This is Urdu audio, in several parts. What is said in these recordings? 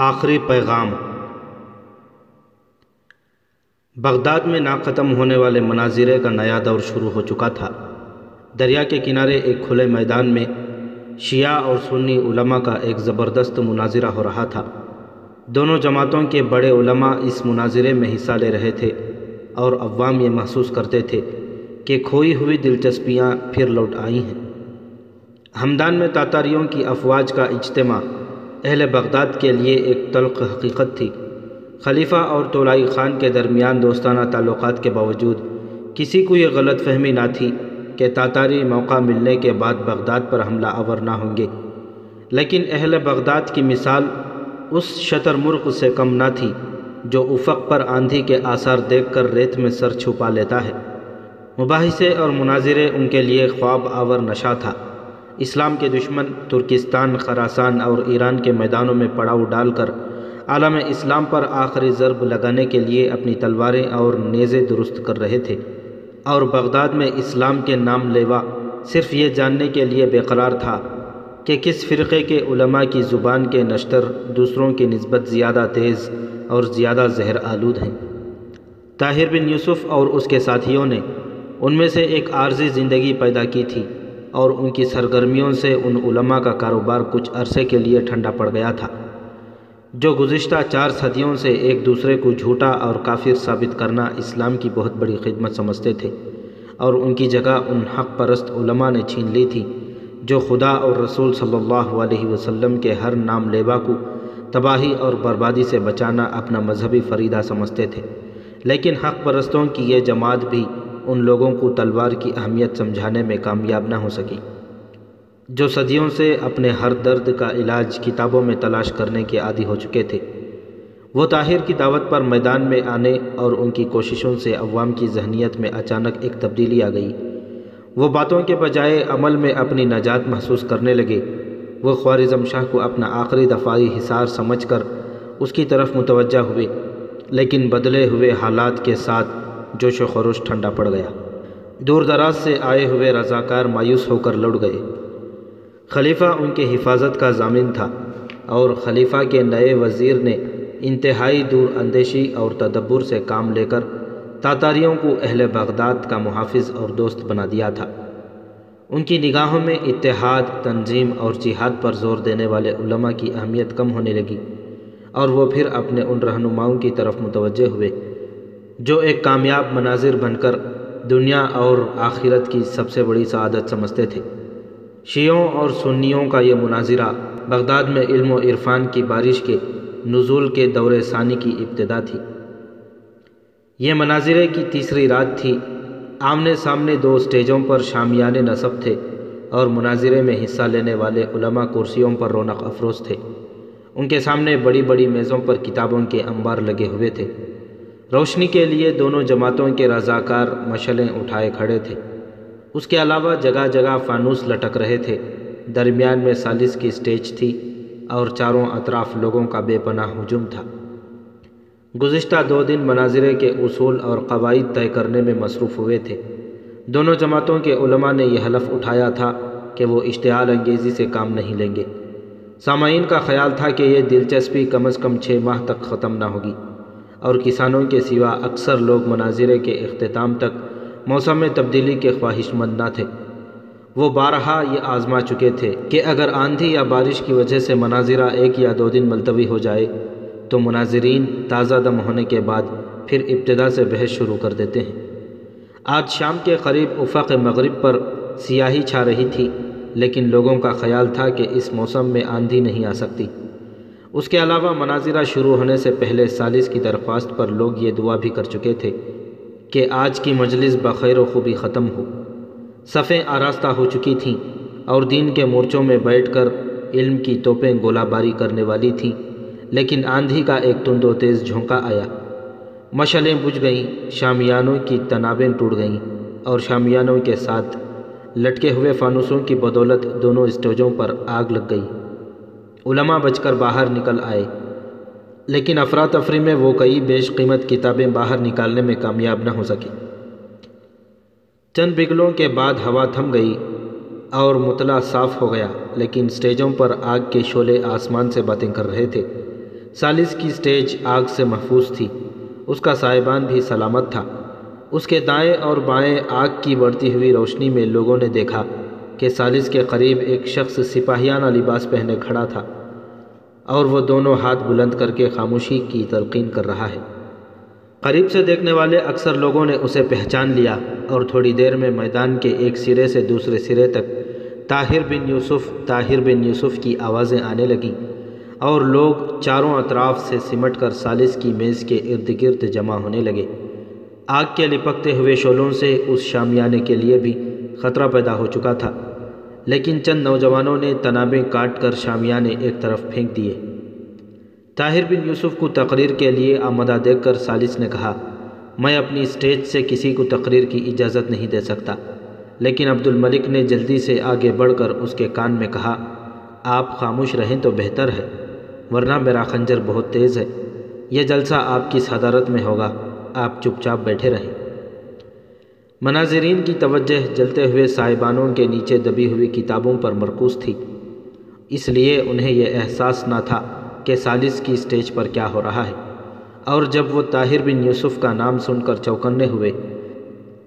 آخری پیغام۔ بغداد میں نا ختم ہونے والے مناظرے کا نیا دور شروع ہو چکا تھا۔ دریا کے کنارے ایک کھلے میدان میں شیعہ اور سنی علماء کا ایک زبردست مناظرہ ہو رہا تھا۔ دونوں جماعتوں کے بڑے علماء اس مناظرے میں حصہ لے رہے تھے اور عوام یہ محسوس کرتے تھے کہ کھوئی ہوئی دلچسپیاں پھر لوٹ آئی ہیں۔ ہمدان میں تاتاریوں کی افواج کا اجتماع اہل بغداد کے لیے ایک تلخ حقیقت تھی۔ خلیفہ اور تولائی خان کے درمیان دوستانہ تعلقات کے باوجود کسی کو یہ غلط فہمی نہ تھی کہ تاتاری موقع ملنے کے بعد بغداد پر حملہ آور نہ ہوں گے۔ لیکن اہل بغداد کی مثال اس شتر مرغ سے کم نہ تھی جو افق پر آندھی کے آثار دیکھ کر ریت میں سر چھپا لیتا ہے۔ مباحثے اور مناظرے ان کے لیے خواب آور نشہ تھا۔ اسلام کے دشمن، ترکستان، خراسان اور ایران کے میدانوں میں پڑاؤ ڈال کر عالم اسلام پر آخری ضرب لگانے کے لیے اپنی تلواریں اور نیزے درست کر رہے تھے۔ اور بغداد میں اسلام کے نام لیوا صرف یہ جاننے کے لیے بے قرار تھا کہ کس فرقے کے علماء کی زبان کے نشتر دوسروں کی نسبت زیادہ تیز اور زیادہ زہر آلود ہیں۔ طاہر بن یوسف اور اس کے ساتھیوں نے ان میں سے ایک عارضی زندگی پیدا کی تھی۔ اور ان کی سرگرمیوں سے ان علماء کا کاروبار کچھ عرصے کے لیے ٹھنڈا پڑ گیا تھا، جو گزشتہ چار صدیوں سے ایک دوسرے کو جھوٹا اور کافر ثابت کرنا اسلام کی بہت بڑی خدمت سمجھتے تھے۔ اور ان کی جگہ ان حق پرست علماء نے چھین لی تھی، جو خدا اور رسول صلی اللہ علیہ وسلم کے ہر نام لیوا کو تباہی اور بربادی سے بچانا اپنا مذہبی فریدہ سمجھتے تھے۔ لیکن حق پرستوں کی یہ جماعت بھی ان لوگوں کو تلوار کی اہمیت سمجھانے میں کامیاب نہ ہو سکی۔ جو صدیوں سے اپنے ہر درد کا علاج کتابوں میں تلاش کرنے کے عادی ہو چکے تھے، وہ طاہر کی دعوت پر میدان میں آنے اور ان کی کوششوں سے عوام کی ذہنیت میں اچانک ایک تبدیلی آ گئی۔ وہ باتوں کے بجائے عمل میں اپنی نجات محسوس کرنے لگے۔ وہ خوارزم شاہ کو اپنا آخری دفاعی حصار سمجھ کر اس کی طرف متوجہ ہوئے، لیکن بدلے ہوئے حالات کے ساتھ جوش و خروش ٹھنڈا پڑ گیا۔ دور دراز سے آئے ہوئے رضاکار مایوس ہو کر لڑ گئے۔ خلیفہ ان کے حفاظت کا ضامن تھا اور خلیفہ کے نئے وزیر نے انتہائی دور اندیشی اور تدبر سے کام لے کر تاتاریوں کو اہل بغداد کا محافظ اور دوست بنا دیا تھا۔ ان کی نگاہوں میں اتحاد، تنظیم اور جہاد پر زور دینے والے علماء کی اہمیت کم ہونے لگی اور وہ پھر اپنے ان رہنماؤں کی طرف متوجہ ہوئے۔ جو ایک کامیاب مناظر بن کر دنیا اور آخرت کی سب سے بڑی سعادت سمجھتے تھے۔ شیعوں اور سنیوں کا یہ مناظرہ بغداد میں علم و عرفان کی بارش کے نزول کے دور ثانی کی ابتدا تھی۔ یہ مناظرے کی تیسری رات تھی۔ آمنے سامنے دو اسٹیجوں پر شامیان نصب تھے اور مناظرے میں حصہ لینے والے علماء کرسیوں پر رونق افروز تھے۔ ان کے سامنے بڑی بڑی میزوں پر کتابوں کے انبار لگے ہوئے تھے۔ روشنی کے لیے دونوں جماعتوں کے رضاکار مشلیں اٹھائے کھڑے تھے۔ اس کے علاوہ جگہ جگہ فانوس لٹک رہے تھے۔ درمیان میں سالس کی سٹیج تھی اور چاروں اطراف لوگوں کا بے پناہ ہجوم تھا۔ گزشتہ دو دن مناظرے کے اصول اور قواعد طے کرنے میں مصروف ہوئے تھے۔ دونوں جماعتوں کے علماء نے یہ حلف اٹھایا تھا کہ وہ اشتعال انگیزی سے کام نہیں لیں گے۔ سامعین کا خیال تھا کہ یہ دلچسپی کم از کم چھ ماہ تک ختم نہ ہوگی۔ اور کسانوں کے سوا اکثر لوگ مناظرے کے اختتام تک موسم تبدیلی کے خواہش مند نہ تھے۔ وہ بارہا یہ آزما چکے تھے کہ اگر آندھی یا بارش کی وجہ سے مناظرہ ایک یا دو دن ملتوی ہو جائے، تو مناظرین تازہ دم ہونے کے بعد پھر ابتدا سے بحث شروع کر دیتے ہیں۔ آج شام کے قریب افق مغرب پر سیاہی چھا رہی تھی، لیکن لوگوں کا خیال تھا کہ اس موسم میں آندھی نہیں آ سکتی۔ اس کے علاوہ مناظرہ شروع ہونے سے پہلے سالس کی درخواست پر لوگ یہ دعا بھی کر چکے تھے کہ آج کی مجلس بخیر و خوبی ختم ہو۔ صفیں آراستہ ہو چکی تھیں اور دین کے مورچوں میں بیٹھ کر علم کی توپیں گولہ باری کرنے والی تھیں، لیکن آندھی کا ایک تند و تیز جھونکا آیا۔ مشلیں بجھ گئیں، شامیانوں کی تنابیں ٹوٹ گئیں اور شامیانوں کے ساتھ لٹکے ہوئے فانوسوں کی بدولت دونوں اسٹیجوں پر آگ لگ گئی۔ علماء بچ کر باہر نکل آئے۔ لیکن افراتفری میں وہ کئی بیش قیمت کتابیں باہر نکالنے میں کامیاب نہ ہو سکی چند بگلوں کے بعد ہوا تھم گئی اور مطلع صاف ہو گیا، لیکن سٹیجوں پر آگ کے شعلے آسمان سے باتیں کر رہے تھے۔ سالس کی سٹیج آگ سے محفوظ تھی۔ اس کا سائبان بھی سلامت تھا۔ اس کے دائیں اور بائیں آگ کی بڑھتی ہوئی روشنی میں لوگوں نے دیکھا۔ کہ سالس کے قریب ایک شخص سپاہیانہ لباس پہنے کھڑا تھا اور وہ دونوں ہاتھ بلند کر کے خاموشی کی تلقین کر رہا ہے۔ قریب سے دیکھنے والے اکثر لوگوں نے اسے پہچان لیا اور تھوڑی دیر میں میدان کے ایک سرے سے دوسرے سرے تک طاہر بن یوسف، طاہر بن یوسف کی آوازیں آنے لگیں اور لوگ چاروں اطراف سے سمٹ کر سالس کی میز کے ارد گرد جمع ہونے لگے۔ آگ کے لپکتے ہوئے شولوں سے اس شامیانے کے لیے بھی خطرہ پیدا ہو چکا تھا۔ لیکن چند نوجوانوں نے تنابیں کاٹ کر شامیانے ایک طرف پھینک دیے۔ طاہر بن یوسف کو تقریر کے لیے آمدہ دیکھ کر سالس نے کہا، میں اپنی اسٹیج سے کسی کو تقریر کی اجازت نہیں دے سکتا۔ لیکن عبد الملک نے جلدی سے آگے بڑھ کر اس کے کان میں کہا، آپ خاموش رہیں تو بہتر ہے، ورنہ میرا خنجر بہت تیز ہے۔ یہ جلسہ آپ کی صدارت میں ہوگا۔ آپ چپ چاپ بیٹھے رہیں۔ مناظرین کی توجہ جلتے ہوئے صاحبانوں کے نیچے دبی ہوئی کتابوں پر مرکوز تھی۔ اس لیے انہیں یہ احساس نہ تھا کہ سالس کی اسٹیج پر کیا ہو رہا ہے۔ اور جب وہ طاہر بن یوسف کا نام سن کر چوکنے ہوئے،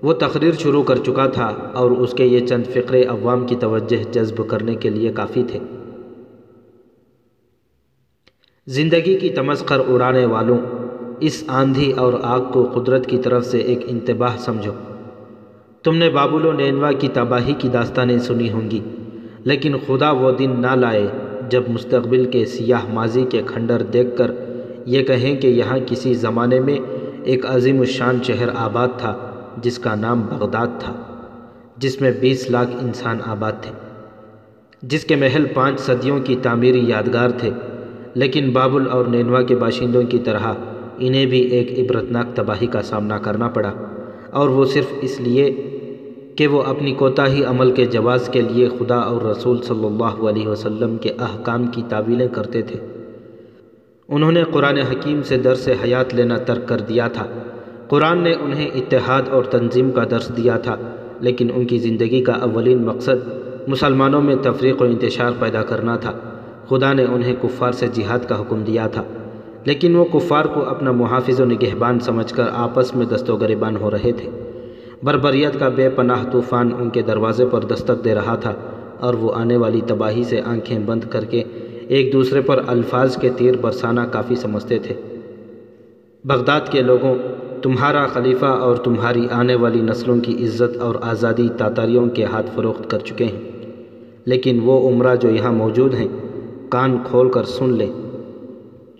وہ تقریر شروع کر چکا تھا اور اس کے یہ چند فقرے عوام کی توجہ جذب کرنے کے لیے کافی تھے۔ زندگی کی تمسخر اڑانے والوں، اس آندھی اور آگ کو قدرت کی طرف سے ایک انتباہ سمجھو۔ تم نے بابل و نینوا کی تباہی کی داستانیں سنی ہوں گی۔ لیکن خدا وہ دن نہ لائے جب مستقبل کے سیاہ ماضی کے کھنڈر دیکھ کر یہ کہیں کہ یہاں کسی زمانے میں ایک عظیم الشان شہر آباد تھا، جس کا نام بغداد تھا، جس میں بیس لاکھ انسان آباد تھے، جس کے محل پانچ صدیوں کی تعمیری یادگار تھے۔ لیکن بابل اور نینوا کے باشندوں کی طرح انہیں بھی ایک عبرتناک تباہی کا سامنا کرنا پڑا۔ اور وہ صرف اس لیے کہ وہ اپنی کوتاہی عمل کے جواز کے لیے خدا اور رسول صلی اللہ علیہ وسلم کے احکام کی تعویلیں کرتے تھے۔ انہوں نے قرآن حکیم سے درس حیات لینا ترک کر دیا تھا۔ قرآن نے انہیں اتحاد اور تنظیم کا درس دیا تھا، لیکن ان کی زندگی کا اولین مقصد مسلمانوں میں تفریق و انتشار پیدا کرنا تھا۔ خدا نے انہیں کفار سے جہاد کا حکم دیا تھا۔ لیکن وہ کفار کو اپنا محافظ و نگہبان سمجھ کر آپس میں دست و گریبان ہو رہے تھے۔ بربریت کا بے پناہ طوفان ان کے دروازے پر دستک دے رہا تھا اور وہ آنے والی تباہی سے آنکھیں بند کر کے ایک دوسرے پر الفاظ کے تیر برسانا کافی سمجھتے تھے۔ بغداد کے لوگوں، تمہارا خلیفہ اور تمہاری آنے والی نسلوں کی عزت اور آزادی تاتاریوں کے ہاتھ فروخت کر چکے ہیں۔ لیکن وہ عمرہ جو یہاں موجود ہیں، کان کھول کر سن لیں۔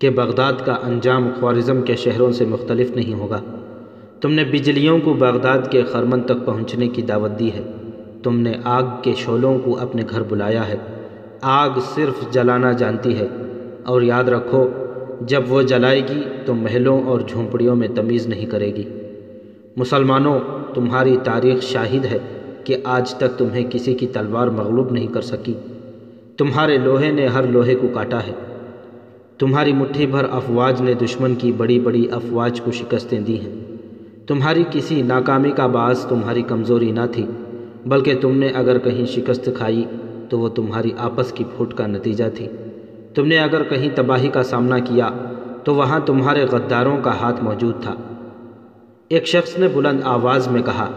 کہ بغداد کا انجام خوارزم کے شہروں سے مختلف نہیں ہوگا۔ تم نے بجلیوں کو بغداد کے خرمن تک پہنچنے کی دعوت دی ہے۔ تم نے آگ کے شولوں کو اپنے گھر بلایا ہے۔ آگ صرف جلانا جانتی ہے۔ اور یاد رکھو، جب وہ جلائے گی تو محلوں اور جھونپڑیوں میں تمیز نہیں کرے گی۔ مسلمانوں، تمہاری تاریخ شاہد ہے کہ آج تک تمہیں کسی کی تلوار مغلوب نہیں کر سکی۔ تمہارے لوہے نے ہر لوہے کو کاٹا ہے۔ تمہاری مٹھی بھر افواج نے دشمن کی بڑی بڑی افواج کو شکستیں دی ہیں۔ تمہاری کسی ناکامی کا باعث تمہاری کمزوری نہ تھی، بلکہ تم نے اگر کہیں شکست کھائی تو وہ تمہاری آپس کی پھوٹ کا نتیجہ تھی۔ تم نے اگر کہیں تباہی کا سامنا کیا تو وہاں تمہارے غداروں کا ہاتھ موجود تھا۔ ایک شخص نے بلند آواز میں کہا،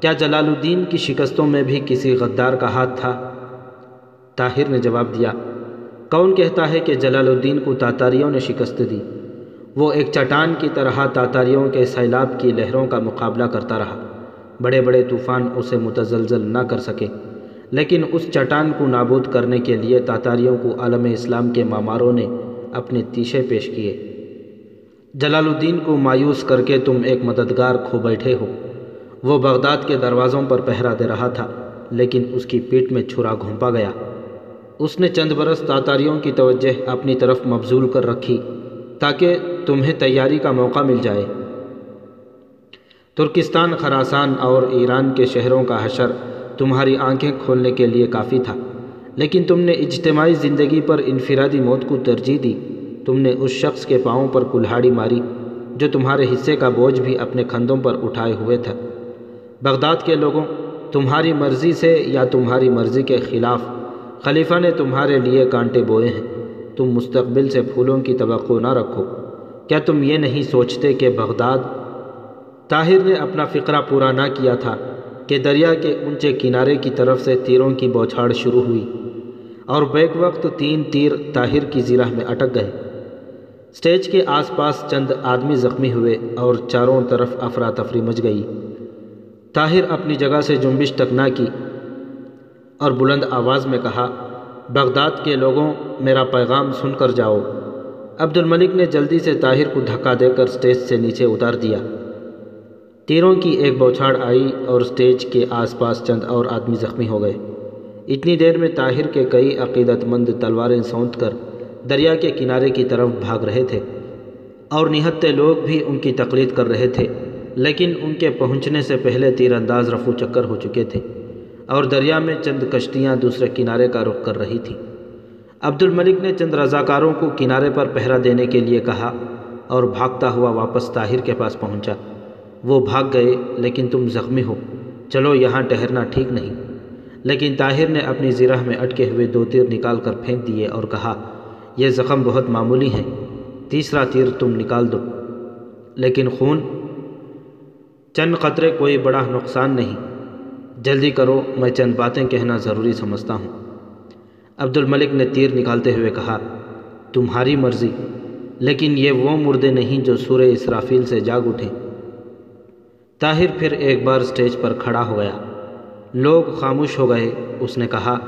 کیا جلال الدین کی شکستوں میں بھی کسی غدار کا ہاتھ تھا؟ طاہر نے جواب دیا کون کہتا ہے کہ جلال الدین کو تاتاریوں نے شکست دی؟ وہ ایک چٹان کی طرح تاتاریوں کے سیلاب کی لہروں کا مقابلہ کرتا رہا۔ بڑے بڑے طوفان اسے متزلزل نہ کر سکے، لیکن اس چٹان کو نابود کرنے کے لیے تاتاریوں کو عالم اسلام کے ماماروں نے اپنے تیشے پیش کیے۔ جلال الدین کو مایوس کر کے تم ایک مددگار کھو بیٹھے ہو۔ وہ بغداد کے دروازوں پر پہرا دے رہا تھا، لیکن اس کی پیٹ میں چھرا گھونپا گیا۔ اس نے چند برس تاتاریوں کی توجہ اپنی طرف مبزول کر رکھی تاکہ تمہیں تیاری کا موقع مل جائے۔ ترکستان خراسان اور ایران کے شہروں کا حشر تمہاری آنکھیں کھولنے کے لیے کافی تھا، لیکن تم نے اجتماعی زندگی پر انفرادی موت کو ترجیح دی۔ تم نے اس شخص کے پاؤں پر کلہاڑی ماری جو تمہارے حصے کا بوجھ بھی اپنے کھندوں پر اٹھائے ہوئے تھا۔ بغداد کے لوگوں، تمہاری مرضی سے یا تمہاری مرضی کے خلاف خلیفہ نے تمہارے لیے کانٹے بوئے ہیں۔ تم مستقبل سے پھولوں کی توقع نہ رکھو۔ کیا تم یہ نہیں سوچتے کہ بغداد طاہر نے اپنا فقرہ پورا نہ کیا تھا کہ دریا کے اونچے کنارے کی طرف سے تیروں کی بوچھاڑ شروع ہوئی اور بیک وقت تین تیر طاہر کی زیرہ میں اٹک گئے۔ سٹیج کے آس پاس چند آدمی زخمی ہوئے اور چاروں طرف افراتفری مچ گئی۔ طاہر اپنی جگہ سے جنبش تک نہ کی۔ اور بلند آواز میں کہا، بغداد کے لوگوں، میرا پیغام سن کر جاؤ۔ عبد الملک نے جلدی سے طاہر کو دھکا دے کر سٹیج سے نیچے اتار دیا۔ تیروں کی ایک بوچھاڑ آئی اور سٹیج کے آس پاس چند اور آدمی زخمی ہو گئے۔ اتنی دیر میں طاہر کے کئی عقیدت مند تلواریں سونت کر دریا کے کنارے کی طرف بھاگ رہے تھے۔ اور نہتے لوگ بھی ان کی تقلید کر رہے تھے، لیکن ان کے پہنچنے سے پہلے تیر انداز رفو چکر ہو چکے تھے۔ اور دریا میں چند کشتیاں دوسرے کنارے کا رخ کر رہی تھیں۔ عبد الملک نے چند رضاکاروں کو کنارے پر پہرا دینے کے لیے کہا اور بھاگتا ہوا واپس طاہر کے پاس پہنچا۔ وہ بھاگ گئے، لیکن تم زخمی ہو۔ چلو، یہاں ٹہرنا ٹھیک نہیں۔ لیکن طاہر نے اپنی زرہ میں اٹکے ہوئے دو تیر نکال کر پھینک دیے اور کہا، یہ زخم بہت معمولی ہیں۔ تیسرا تیر تم نکال دو۔ لیکن خون، چند قطرے کوئی بڑا نقصان نہیں۔ جلدی کرو، میں چند باتیں کہنا ضروری سمجھتا ہوں۔ عبد الملک نے تیر نکالتے ہوئے کہا، تمہاری مرضی، لیکن یہ وہ مردے نہیں جو سورہ اسرافیل سے جاگ اٹھے۔ طاہر پھر ایک بار سٹیج پر کھڑا ہو گیا۔ لوگ خاموش ہو گئے۔ اس نے کہا،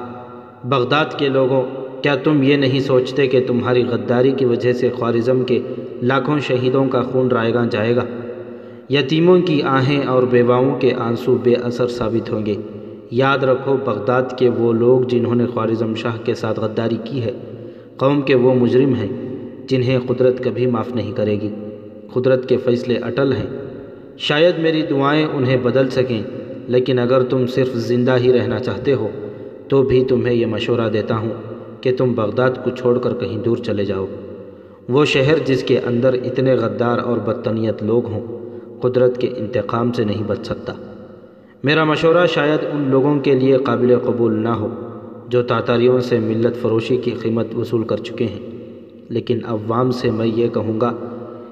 بغداد کے لوگوں، کیا تم یہ نہیں سوچتے کہ تمہاری غداری کی وجہ سے خوارزم کے لاکھوں شہیدوں کا خون رائے گا جائے گا؟ یتیموں کی آہیں اور بیواؤں کے آنسو بے اثر ثابت ہوں گے۔ یاد رکھو بغداد کے وہ لوگ جنہوں نے خوارزم شاہ کے ساتھ غداری کی ہے۔ قوم کے وہ مجرم ہیں جنہیں قدرت کبھی معاف نہیں کرے گی۔ قدرت کے فیصلے اٹل ہیں۔ شاید میری دعائیں انہیں بدل سکیں، لیکن اگر تم صرف زندہ ہی رہنا چاہتے ہو، تو بھی تمہیں یہ مشورہ دیتا ہوں کہ تم بغداد کو چھوڑ کر کہیں دور چلے جاؤ۔ وہ شہر جس کے اندر اتنے غدار اور بدتنیت لوگ ہوں قدرت کے انتقام سے نہیں بچ سکتا۔ میرا مشورہ شاید ان لوگوں کے لیے قابل قبول نہ ہو جو تاتاریوں سے ملت فروشی کی قیمت وصول کر چکے ہیں، لیکن عوام سے میں یہ کہوں گا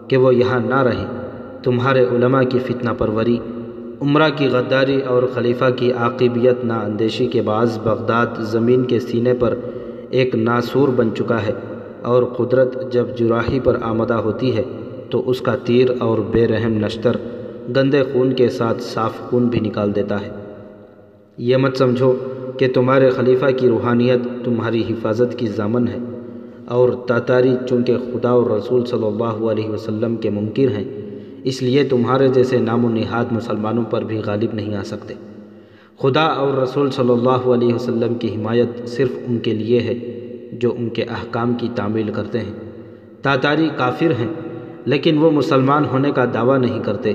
کہ وہ یہاں نہ رہیں۔ تمہارے علماء کی فتنہ پروری، عمرہ کی غداری اور خلیفہ کی عاقبیت نا اندیشی کے بعض بغداد زمین کے سینے پر ایک ناسور بن چکا ہے اور قدرت جب جراحی پر آمدہ ہوتی ہے تو اس کا تیر اور بے رحم نشتر گندے خون کے ساتھ صاف خون بھی نکال دیتا ہے۔ یہ مت سمجھو کہ تمہارے خلیفہ کی روحانیت تمہاری حفاظت کی ضامن ہے اور تاتاری چونکہ خدا اور رسول صلی اللہ علیہ وسلم کے ممکن ہیں، اس لیے تمہارے جیسے نام و نہاد مسلمانوں پر بھی غالب نہیں آ سکتے۔ خدا اور رسول صلی اللہ علیہ وسلم کی حمایت صرف ان کے لیے ہے جو ان کے احکام کی تعمیل کرتے ہیں۔ تاتاری کافر ہیں۔ لیکن وہ مسلمان ہونے کا دعویٰ نہیں کرتے۔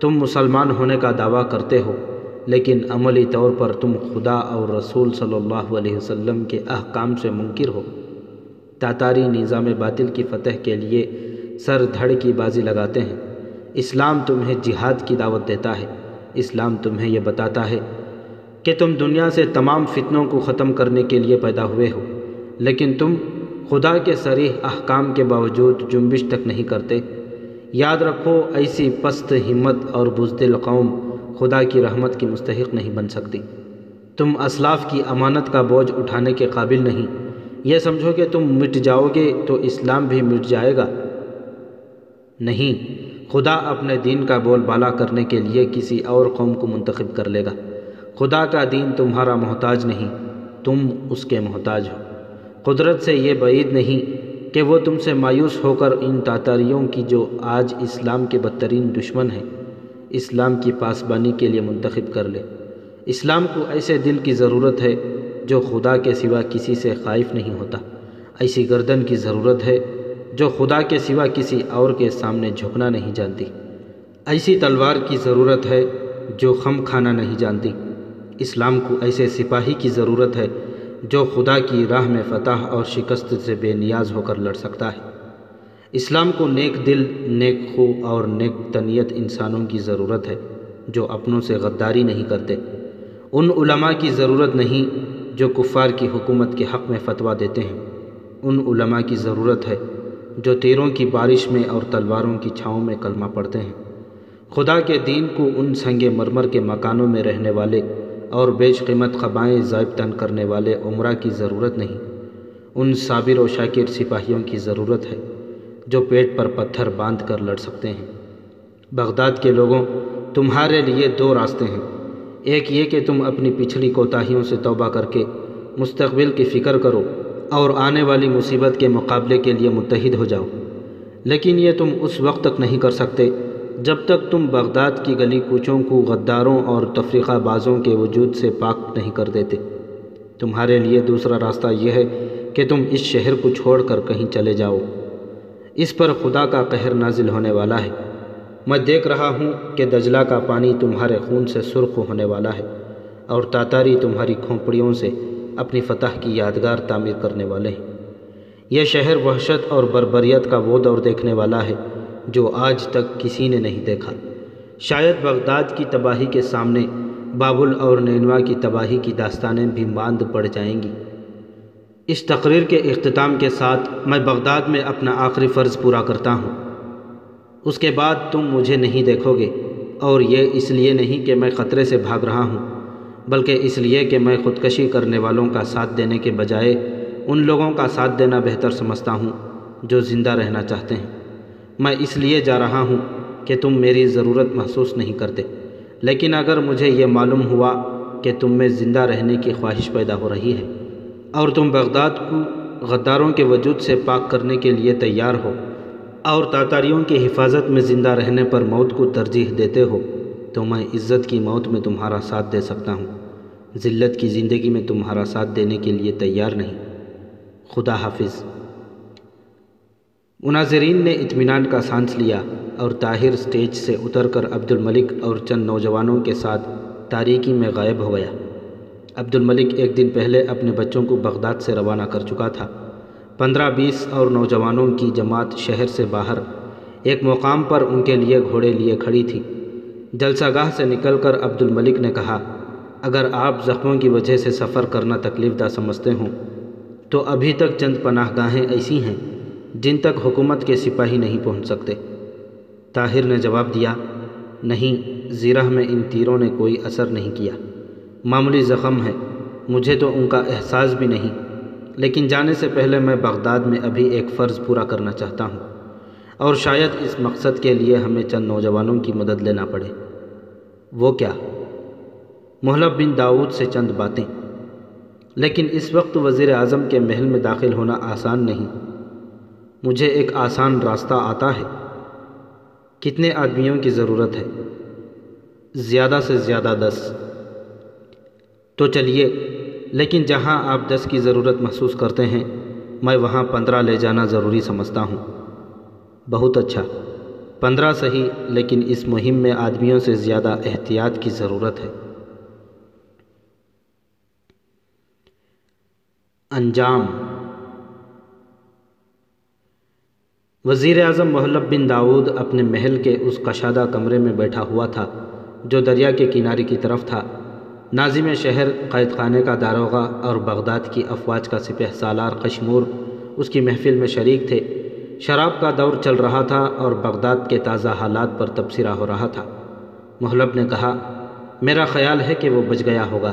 تم مسلمان ہونے کا دعویٰ کرتے ہو، لیکن عملی طور پر تم خدا اور رسول صلی اللہ علیہ وسلم کے احکام سے منکر ہو۔ تاتاری نظام باطل کی فتح کے لیے سر دھڑ کی بازی لگاتے ہیں۔ اسلام تمہیں جہاد کی دعوت دیتا ہے۔ اسلام تمہیں یہ بتاتا ہے کہ تم دنیا سے تمام فتنوں کو ختم کرنے کے لیے پیدا ہوئے ہو، لیکن تم خدا کے سریح احکام کے باوجود جنبش تک نہیں کرتے۔ یاد رکھو، ایسی پست، ہمت اور بزدل قوم خدا کی رحمت کی مستحق نہیں بن سکتی۔ تم اسلاف کی امانت کا بوجھ اٹھانے کے قابل نہیں۔ یہ سمجھو کہ تم مٹ جاؤ گے تو اسلام بھی مٹ جائے گا۔ نہیں، خدا اپنے دین کا بول بالا کرنے کے لیے کسی اور قوم کو منتخب کر لے گا۔ خدا کا دین تمہارا محتاج نہیں، تم اس کے محتاج ہو۔ قدرت سے یہ بعید نہیں کہ وہ تم سے مایوس ہو کر ان تاتاریوں کی جو آج اسلام کے بدترین دشمن ہیں، اسلام کی پاسبانی کے لیے منتخب کر لے۔ اسلام کو ایسے دل کی ضرورت ہے جو خدا کے سوا کسی سے خائف نہیں ہوتا۔ ایسی گردن کی ضرورت ہے جو خدا کے سوا کسی اور کے سامنے جھکنا نہیں جانتی۔ ایسی تلوار کی ضرورت ہے جو خم کھانا نہیں جانتی۔ اسلام کو ایسے سپاہی کی ضرورت ہے جو خدا کی راہ میں فتح اور شکست سے بے نیاز ہو کر لڑ سکتا ہے۔ اسلام کو نیک دل، نیک خو اور نیک تنیت انسانوں کی ضرورت ہے جو اپنوں سے غداری نہیں کرتے۔ ان علماء کی ضرورت نہیں جو کفار کی حکومت کے حق میں فتویٰ دیتے ہیں۔ ان علماء کی ضرورت ہے جو تیروں کی بارش میں اور تلواروں کی چھاؤں میں کلمہ پڑھتے ہیں۔ خدا کے دین کو ان سنگ مرمر کے مکانوں میں رہنے والے اور بیچ قیمت خبائیں ضائب تن کرنے والے عمرہ کی ضرورت نہیں۔ ان صابر و شاکر سپاہیوں کی ضرورت ہے جو پیٹ پر پتھر باندھ کر لڑ سکتے ہیں۔ بغداد کے لوگوں، تمہارے لیے دو راستے ہیں۔ ایک یہ کہ تم اپنی پچھلی کوتاہیوں سے توبہ کر کے مستقبل کی فکر کرو اور آنے والی مصیبت کے مقابلے کے لیے متحد ہو جاؤ۔ لیکن یہ تم اس وقت تک نہیں کر سکتے جب تک تم بغداد کی گلی کوچوں کو غداروں اور تفریقہ بازوں کے وجود سے پاک نہیں کر دیتے۔ تمہارے لیے دوسرا راستہ یہ ہے کہ تم اس شہر کو چھوڑ کر کہیں چلے جاؤ۔ اس پر خدا کا قہر نازل ہونے والا ہے۔ میں دیکھ رہا ہوں کہ دجلہ کا پانی تمہارے خون سے سرخ ہونے والا ہے اور تاتاری تمہاری کھوپڑیوں سے اپنی فتح کی یادگار تعمیر کرنے والے ہیں۔ یہ شہر وحشت اور بربریت کا وہ دور دیکھنے والا ہے جو آج تک کسی نے نہیں دیکھا۔ شاید بغداد کی تباہی کے سامنے بابل اور نینوا کی تباہی کی داستانیں بھی ماند پڑ جائیں گی۔ اس تقریر کے اختتام کے ساتھ میں بغداد میں اپنا آخری فرض پورا کرتا ہوں۔ اس کے بعد تم مجھے نہیں دیکھو گے اور یہ اس لیے نہیں کہ میں خطرے سے بھاگ رہا ہوں، بلکہ اس لیے کہ میں خودکشی کرنے والوں کا ساتھ دینے کے بجائے ان لوگوں کا ساتھ دینا بہتر سمجھتا ہوں جو زندہ رہنا چاہتے ہیں۔ میں اس لیے جا رہا ہوں کہ تم میری ضرورت محسوس نہیں کرتے۔ لیکن اگر مجھے یہ معلوم ہوا کہ تم میں زندہ رہنے کی خواہش پیدا ہو رہی ہے اور تم بغداد کو غداروں کے وجود سے پاک کرنے کے لیے تیار ہو اور تاتاریوں کی حفاظت میں زندہ رہنے پر موت کو ترجیح دیتے ہو، تو میں عزت کی موت میں تمہارا ساتھ دے سکتا ہوں۔ ذلت کی زندگی میں تمہارا ساتھ دینے کے لیے تیار نہیں۔ خدا حافظ۔ مناظرین نے اطمینان کا سانس لیا اور طاہر سٹیج سے اتر کر عبد الملک اور چند نوجوانوں کے ساتھ تاریکی میں غائب ہو گیا۔ عبد الملک ایک دن پہلے اپنے بچوں کو بغداد سے روانہ کر چکا تھا۔ پندرہ بیس اور نوجوانوں کی جماعت شہر سے باہر ایک مقام پر ان کے لیے گھوڑے لیے کھڑی تھی۔ جلسہ گاہ سے نکل کر عبد الملک نے کہا، اگر آپ زخموں کی وجہ سے سفر کرنا تکلیف دہ سمجھتے ہوں، تو ابھی تک چند پناہ گاہیں ایسی ہیں۔ جن تک حکومت کے سپاہی نہیں پہنچ سکتے۔ طاہر نے جواب دیا، نہیں زیرہ میں ان تیروں نے کوئی اثر نہیں کیا۔ معمولی زخم ہے، مجھے تو ان کا احساس بھی نہیں۔ لیکن جانے سے پہلے میں بغداد میں ابھی ایک فرض پورا کرنا چاہتا ہوں۔ اور شاید اس مقصد کے لیے ہمیں چند نوجوانوں کی مدد لینا پڑے۔ وہ کیا؟ محلب بن داود سے چند باتیں۔ لیکن اس وقت وزیر اعظم کے محل میں داخل ہونا آسان نہیں۔ مجھے ایک آسان راستہ آتا ہے۔ کتنے آدمیوں کی ضرورت ہے؟ زیادہ سے زیادہ دس۔ تو چلیے، لیکن جہاں آپ دس کی ضرورت محسوس کرتے ہیں، میں وہاں پندرہ لے جانا ضروری سمجھتا ہوں۔ بہت اچھا۔ پندرہ صحیح، لیکن اس مہم میں آدمیوں سے زیادہ احتیاط کی ضرورت ہے۔ انجام۔ وزیر اعظم محلب بن داود اپنے محل کے اس کشادہ کمرے میں بیٹھا ہوا تھا، جو دریا کے کنارے کی طرف تھا۔ ناظم شہر قید خانے کا داروغہ اور بغداد کی افواج کا سپہ سالار کشمور اس کی محفل میں شریک تھے۔ شراب کا دور چل رہا تھا اور بغداد کے تازہ حالات پر تبصرہ ہو رہا تھا۔ محلب نے کہا، میرا خیال ہے کہ وہ بچ گیا ہوگا۔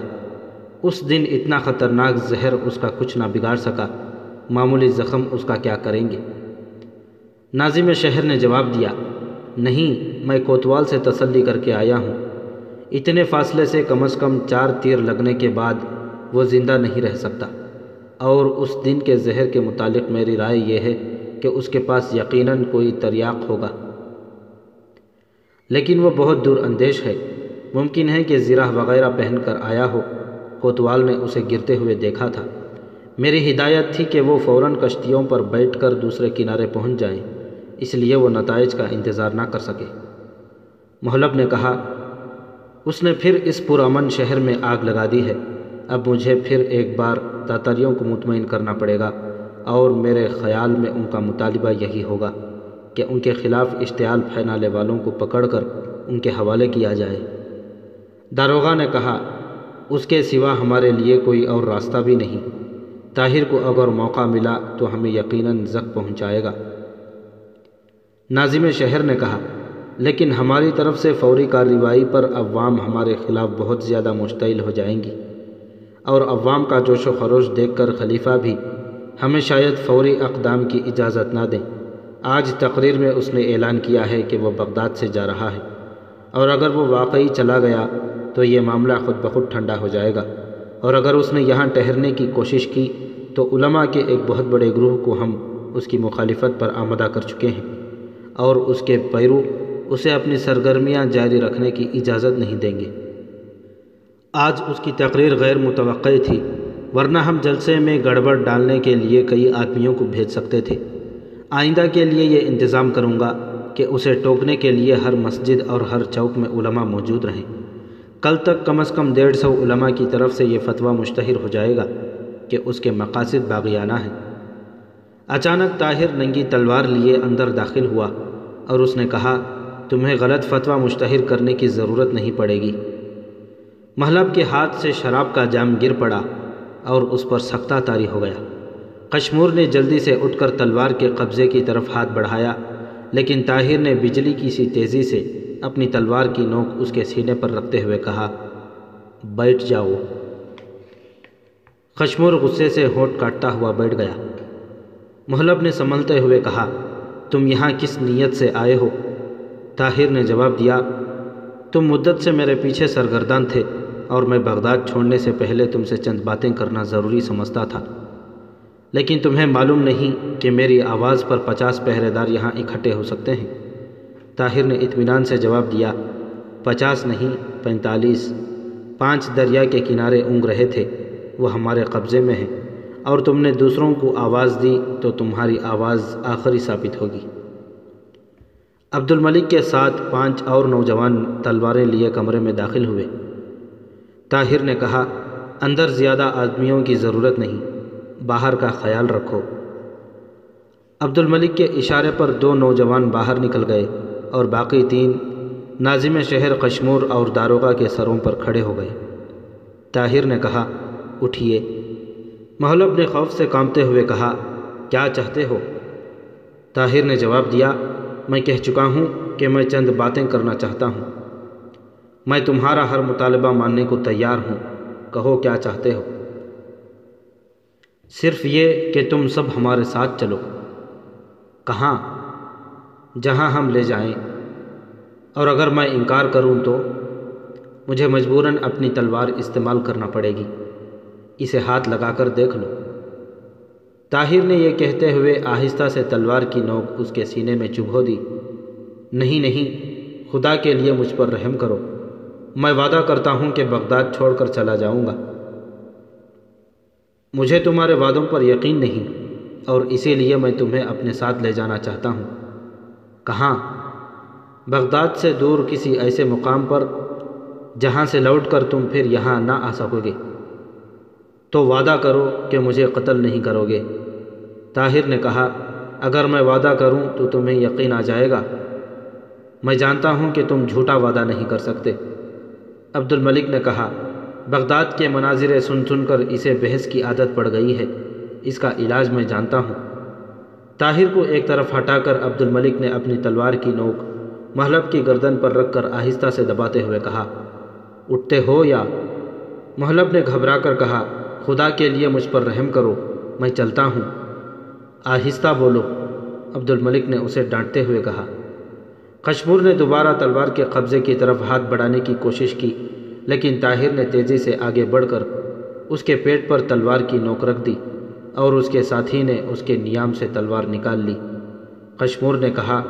اس دن اتنا خطرناک زہر اس کا کچھ نہ بگاڑ سکا۔ معمولی زخم اس کا کیا کریں گے؟ ناظم شہر نے جواب دیا، نہیں، میں کوتوال سے تسلی کر کے آیا ہوں۔ اتنے فاصلے سے کم از کم چار تیر لگنے کے بعد وہ زندہ نہیں رہ سکتا۔ اور اس دن کے زہر کے متعلق میری رائے یہ ہے کہ اس کے پاس یقیناً کوئی تریاق ہوگا۔ لیکن وہ بہت دور اندیش ہے۔ ممکن ہے کہ زیرہ وغیرہ پہن کر آیا ہو۔ کوتوال نے اسے گرتے ہوئے دیکھا تھا۔ میری ہدایت تھی کہ وہ فوراً کشتیوں پر بیٹھ کر دوسرے کنارے پہنچ جائیں۔ اس لیے وہ نتائج کا انتظار نہ کر سکے۔ محلب نے کہا، اس نے پھر اس پرامن شہر میں آگ لگا دی ہے۔ اب مجھے پھر ایک بار تاتاریوں کو مطمئن کرنا پڑے گا اور میرے خیال میں ان کا مطالبہ یہی ہوگا کہ ان کے خلاف اشتعال پھیلانے والوں کو پکڑ کر ان کے حوالے کیا جائے۔ داروغہ نے کہا، اس کے سوا ہمارے لیے کوئی اور راستہ بھی نہیں۔ طاہر کو اگر موقع ملا تو ہمیں یقیناً زخ پہنچائے گا۔ ناظم شہر نے کہا، لیکن ہماری طرف سے فوری کارروائی پر عوام ہمارے خلاف بہت زیادہ مشتعل ہو جائیں گی۔ اور عوام کا جوش و خروش دیکھ کر خلیفہ بھی ہمیں شاید فوری اقدام کی اجازت نہ دیں۔ آج تقریر میں اس نے اعلان کیا ہے کہ وہ بغداد سے جا رہا ہے۔ اور اگر وہ واقعی چلا گیا تو یہ معاملہ خود بخود ٹھنڈا ہو جائے گا۔ اور اگر اس نے یہاں ٹہرنے کی کوشش کی تو علماء کے ایک بہت بڑے گروہ کو ہم اس کی مخالفت پر آمدہ کر چکے ہیں۔ اور اس کے پیرو اسے اپنی سرگرمیاں جاری رکھنے کی اجازت نہیں دیں گے۔ آج اس کی تقریر غیر متوقع تھی، ورنہ ہم جلسے میں گڑبڑ ڈالنے کے لیے کئی آدمیوں کو بھیج سکتے تھے۔ آئندہ کے لیے یہ انتظام کروں گا کہ اسے ٹوکنے کے لیے ہر مسجد اور ہر چوک میں علماء موجود رہیں۔ کل تک کم از کم ڈیڑھ سو علماء کی طرف سے یہ فتویٰ مشتہر ہو جائے گا کہ اس کے مقاصد باغیانہ ہیں۔ اچانک طاہر ننگی تلوار لیے اندر داخل ہوا اور اس نے کہا، تمہیں غلط فتویٰ مشتہر کرنے کی ضرورت نہیں پڑے گی۔ محلب کے ہاتھ سے شراب کا جام گر پڑا اور اس پر سختہ تاری ہو گیا۔ کشمور نے جلدی سے اٹھ کر تلوار کے قبضے کی طرف ہاتھ بڑھایا، لیکن طاہر نے بجلی کی سی تیزی سے اپنی تلوار کی نوک اس کے سینے پر رکھتے ہوئے کہا، بیٹھ جاؤ کشمور غصے سے ہونٹ کاٹتا ہوا بیٹھ گیا۔ محلب نے سنبھلتے ہوئے کہا، تم یہاں کس نیت سے آئے ہو؟ طاہر نے جواب دیا، تم مدت سے میرے پیچھے سرگردان تھے اور میں بغداد چھوڑنے سے پہلے تم سے چند باتیں کرنا ضروری سمجھتا تھا۔ لیکن تمہیں معلوم نہیں کہ میری آواز پر پچاس پہرے دار یہاں اکٹھے ہو سکتے ہیں۔ طاہر نے اطمینان سے جواب دیا، پچاس نہیں، پینتالیس۔ پانچ دریا کے کنارے اونگ رہے تھے، وہ ہمارے قبضے میں ہیں۔ اور تم نے دوسروں کو آواز دی تو تمہاری آواز آخری ثابت ہوگی۔ عبد الملک کے ساتھ پانچ اور نوجوان تلواریں لیے کمرے میں داخل ہوئے۔ طاہر نے کہا، اندر زیادہ آدمیوں کی ضرورت نہیں، باہر کا خیال رکھو۔ عبد الملک کے اشارے پر دو نوجوان باہر نکل گئے اور باقی تین ناظم شہر کشمور اور داروغہ کے سروں پر کھڑے ہو گئے۔ طاہر نے کہا، اٹھیے۔ محلب نے خوف سے کامتے ہوئے کہا، کیا چاہتے ہو؟ طاہر نے جواب دیا، میں کہہ چکا ہوں کہ میں چند باتیں کرنا چاہتا ہوں۔ میں تمہارا ہر مطالبہ ماننے کو تیار ہوں۔ کہو کیا چاہتے ہو؟ صرف یہ کہ تم سب ہمارے ساتھ چلو۔ کہاں؟ جہاں ہم لے جائیں۔ اور اگر میں انکار کروں تو مجھے مجبوراً اپنی تلوار استعمال کرنا پڑے گی۔ اسے ہاتھ لگا کر دیکھ لو۔ طاہر نے یہ کہتے ہوئے آہستہ سے تلوار کی نوک اس کے سینے میں چبھو دی۔ نہیں نہیں، خدا کے لیے مجھ پر رحم کرو۔ میں وعدہ کرتا ہوں کہ بغداد چھوڑ کر چلا جاؤں گا۔ مجھے تمہارے وعدوں پر یقین نہیں، اور اسی لیے میں تمہیں اپنے ساتھ لے جانا چاہتا ہوں۔ کہاں؟ بغداد سے دور کسی ایسے مقام پر جہاں سے لوٹ کر تم پھر یہاں نہ آ سکو گے۔ تو وعدہ کرو کہ مجھے قتل نہیں کرو گے۔ طاہر نے کہا، اگر میں وعدہ کروں تو تمہیں یقین آ جائے گا۔ میں جانتا ہوں کہ تم جھوٹا وعدہ نہیں کر سکتے۔ عبد الملک نے کہا، بغداد کے مناظر سن سن کر اسے بحث کی عادت پڑ گئی ہے۔ اس کا علاج میں جانتا ہوں۔ طاہر کو ایک طرف ہٹا کر عبد الملک نے اپنی تلوار کی نوک محلب کی گردن پر رکھ کر آہستہ سے دباتے ہوئے کہا، اٹھتے ہو یا؟ محلب نے گھبرا کر کہا خدا کے لیے مجھ پر رحم کرو، میں چلتا ہوں۔ آہستہ بولو عبد الملک نے اسے ڈانٹتے ہوئے کہا۔ کشمور نے دوبارہ تلوار کے قبضے کی طرف ہاتھ بڑھانے کی کوشش کی، لیکن طاہر نے تیزی سے آگے بڑھ کر اس کے پیٹ پر تلوار کی نوک رکھ دی اور اس کے ساتھی نے اس کے نیام سے تلوار نکال لی۔ کشمور نے کہا،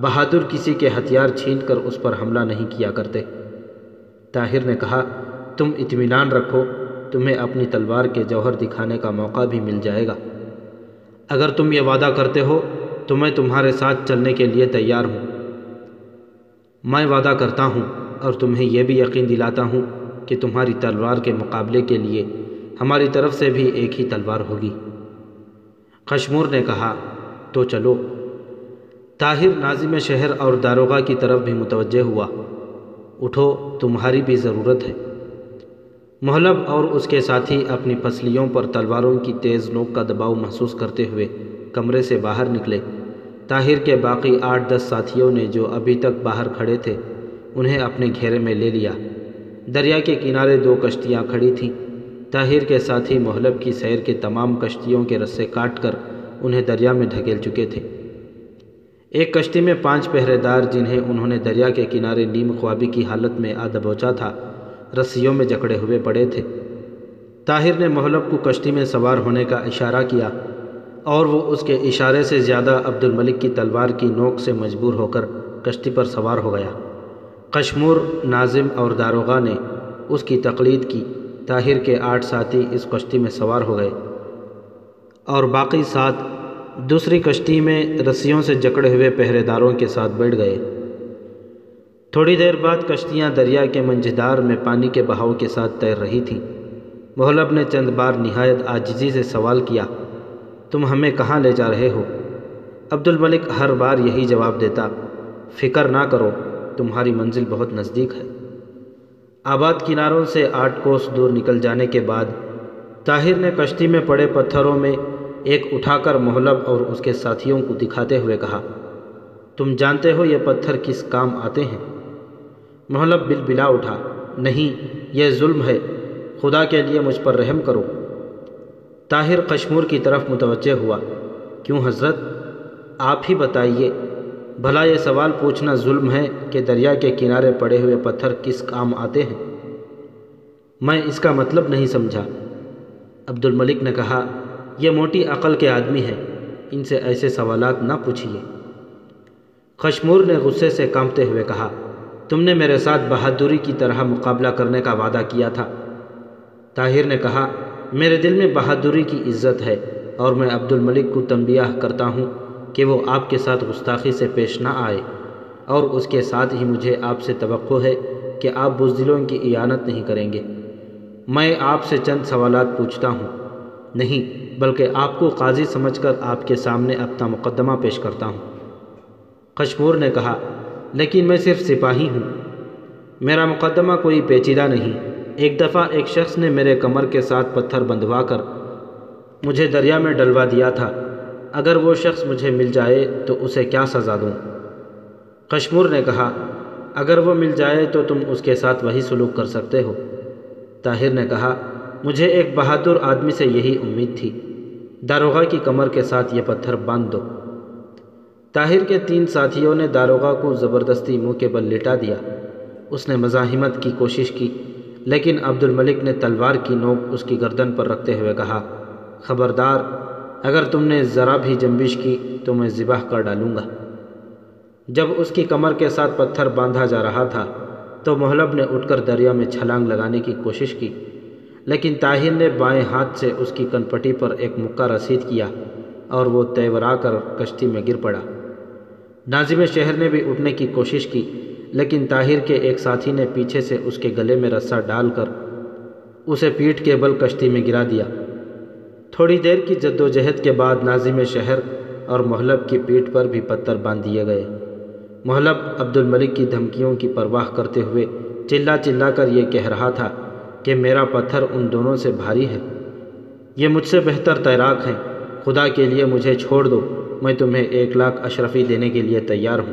بہادر کسی کے ہتھیار چھین کر اس پر حملہ نہیں کیا کرتے۔ طاہر نے کہا، تم اطمینان رکھو تمہیں اپنی تلوار کے جوہر دکھانے کا موقع بھی مل جائے گا۔ اگر تم یہ وعدہ کرتے ہو، تو میں تمہارے ساتھ چلنے کے لیے تیار ہوں۔ میں وعدہ کرتا ہوں اور تمہیں یہ بھی یقین دلاتا ہوں کہ تمہاری تلوار کے مقابلے کے لیے ہماری طرف سے بھی ایک ہی تلوار ہوگی۔ کشمور نے کہا، تو چلو۔ طاہر ناظم شہر اور داروغہ کی طرف بھی متوجہ ہوا۔ اٹھو، تمہاری بھی ضرورت ہے۔ محلب اور اس کے ساتھی اپنی پسلیوں پر تلواروں کی تیز نوک کا دباؤ محسوس کرتے ہوئے کمرے سے باہر نکلے۔ طاہر کے باقی آٹھ دس ساتھیوں نے جو ابھی تک باہر کھڑے تھے، انہیں اپنے گھیرے میں لے لیا۔ دریا کے کنارے دو کشتیاں کھڑی تھیں۔ طاہر کے ساتھی محلب کی سیر کے تمام کشتیوں کے رسے کاٹ کر انہیں دریا میں دھکیل چکے تھے۔ ایک کشتی میں پانچ پہرے دار جنہیں انہوں نے دریا کے کنارے نیم خوابی کی حالت میں آدبوچا تھا رسیوں میں جکڑے ہوئے پڑے تھے۔ طاہر نے محلب کو کشتی میں سوار ہونے کا اشارہ کیا اور وہ اس کے اشارے سے زیادہ عبد الملک کی تلوار کی نوک سے مجبور ہو کر کشتی پر سوار ہو گیا۔ کشمور ناظم اور داروغہ نے اس کی تقلید کی۔ طاہر کے آٹھ ساتھی اس کشتی میں سوار ہو گئے اور باقی سات دوسری کشتی میں رسیوں سے جکڑے ہوئے پہرے داروں کے ساتھ بیٹھ گئے۔ تھوڑی دیر بعد کشتیاں دریا کے منجدار میں پانی کے بہاؤ کے ساتھ تیر رہی تھیں۔ محلب نے چند بار نہایت آجزی سے سوال کیا، تم ہمیں کہاں لے جا رہے ہو؟ عبد الملک ہر بار یہی جواب دیتا، فکر نہ کرو، تمہاری منزل بہت نزدیک ہے۔ آباد کناروں سے آٹھ کوس دور نکل جانے کے بعد، طاہر نے کشتی میں پڑے پتھروں میں ایک اٹھا کر محلب اور اس کے ساتھیوں کو دکھاتے ہوئے کہا، تم جانتے ہو یہ پتھر کس کام آتے ہیں؟ محلب بل بلا اٹھا، نہیں، یہ ظلم ہے، خدا کے لیے مجھ پر رحم کرو۔ طاہر کشمور کی طرف متوجہ ہوا، کیوں حضرت؟ آپ ہی بتائیے، بھلا یہ سوال پوچھنا ظلم ہے کہ دریا کے کنارے پڑے ہوئے پتھر کس کام آتے ہیں؟ میں اس کا مطلب نہیں سمجھا۔ عبد الملک نے کہا، یہ موٹی عقل کے آدمی ہیں، ان سے ایسے سوالات نہ پوچھیے خشمور نے غصے سے کامتے ہوئے کہا تم نے میرے ساتھ بہادری کی طرح مقابلہ کرنے کا وعدہ کیا تھا۔ طاہر نے کہا، میرے دل میں بہادری کی عزت ہے اور میں عبد الملک کو تنبیہ کرتا ہوں کہ وہ آپ کے ساتھ گستاخی سے پیش نہ آئے اور اس کے ساتھ ہی مجھے آپ سے توقع ہے کہ آپ بزدلوں کی اعانت نہیں کریں گے۔ میں آپ سے چند سوالات پوچھتا ہوں۔ نہیں، بلکہ آپ کو قاضی سمجھ کر آپ کے سامنے اپنا مقدمہ پیش کرتا ہوں۔ کشمور نے کہا لیکن میں صرف سپاہی ہوں۔ میرا مقدمہ کوئی پیچیدہ نہیں۔ ایک دفعہ ایک شخص نے میرے کمر کے ساتھ پتھر بندھوا کر مجھے دریا میں ڈلوا دیا تھا۔ اگر وہ شخص مجھے مل جائے تو اسے کیا سزا دوں؟ کشمور نے کہا، اگر وہ مل جائے تو تم اس کے ساتھ وہی سلوک کر سکتے ہو۔ طاہر نے کہا، مجھے ایک بہادر آدمی سے یہی امید تھی۔ داروغہ کی کمر کے ساتھ یہ پتھر باندھ دو۔ طاہر کے تین ساتھیوں نے داروغہ کو زبردستی منہ کے بل لٹا دیا۔ اس نے مزاحمت کی کوشش کی، لیکن عبد الملک نے تلوار کی نوک اس کی گردن پر رکھتے ہوئے کہا، خبردار، اگر تم نے ذرا بھی جنبش کی تو میں ذبح کر ڈالوں گا۔ جب اس کی کمر کے ساتھ پتھر باندھا جا رہا تھا تو محلب نے اٹھ کر دریا میں چھلانگ لگانے کی کوشش کی، لیکن طاہر نے بائیں ہاتھ سے اس کی کنپٹی پر ایک مکہ رسید کیا اور وہ تیورا کر کشتی میں گر پڑا۔ ناظم شہر نے بھی اٹھنے کی کوشش کی، لیکن طاہر کے ایک ساتھی نے پیچھے سے اس کے گلے میں رسہ ڈال کر اسے پیٹھ کے بل کشتی میں گرا دیا۔ تھوڑی دیر کی جد و جہد کے بعد ناظم شہر اور محلب کی پیٹھ پر بھی پتھر باندھ دیے گئے۔ محلب عبد الملک کی دھمکیوں کی پرواہ کرتے ہوئے چلا چلا کر یہ کہہ رہا تھا کہ میرا پتھر ان دونوں سے بھاری ہے۔ یہ مجھ سے بہتر تیراک ہیں، خدا کے لیے مجھے چھوڑ دو۔ میں تمہیں ایک لاکھ اشرفی دینے کے لیے تیار ہوں۔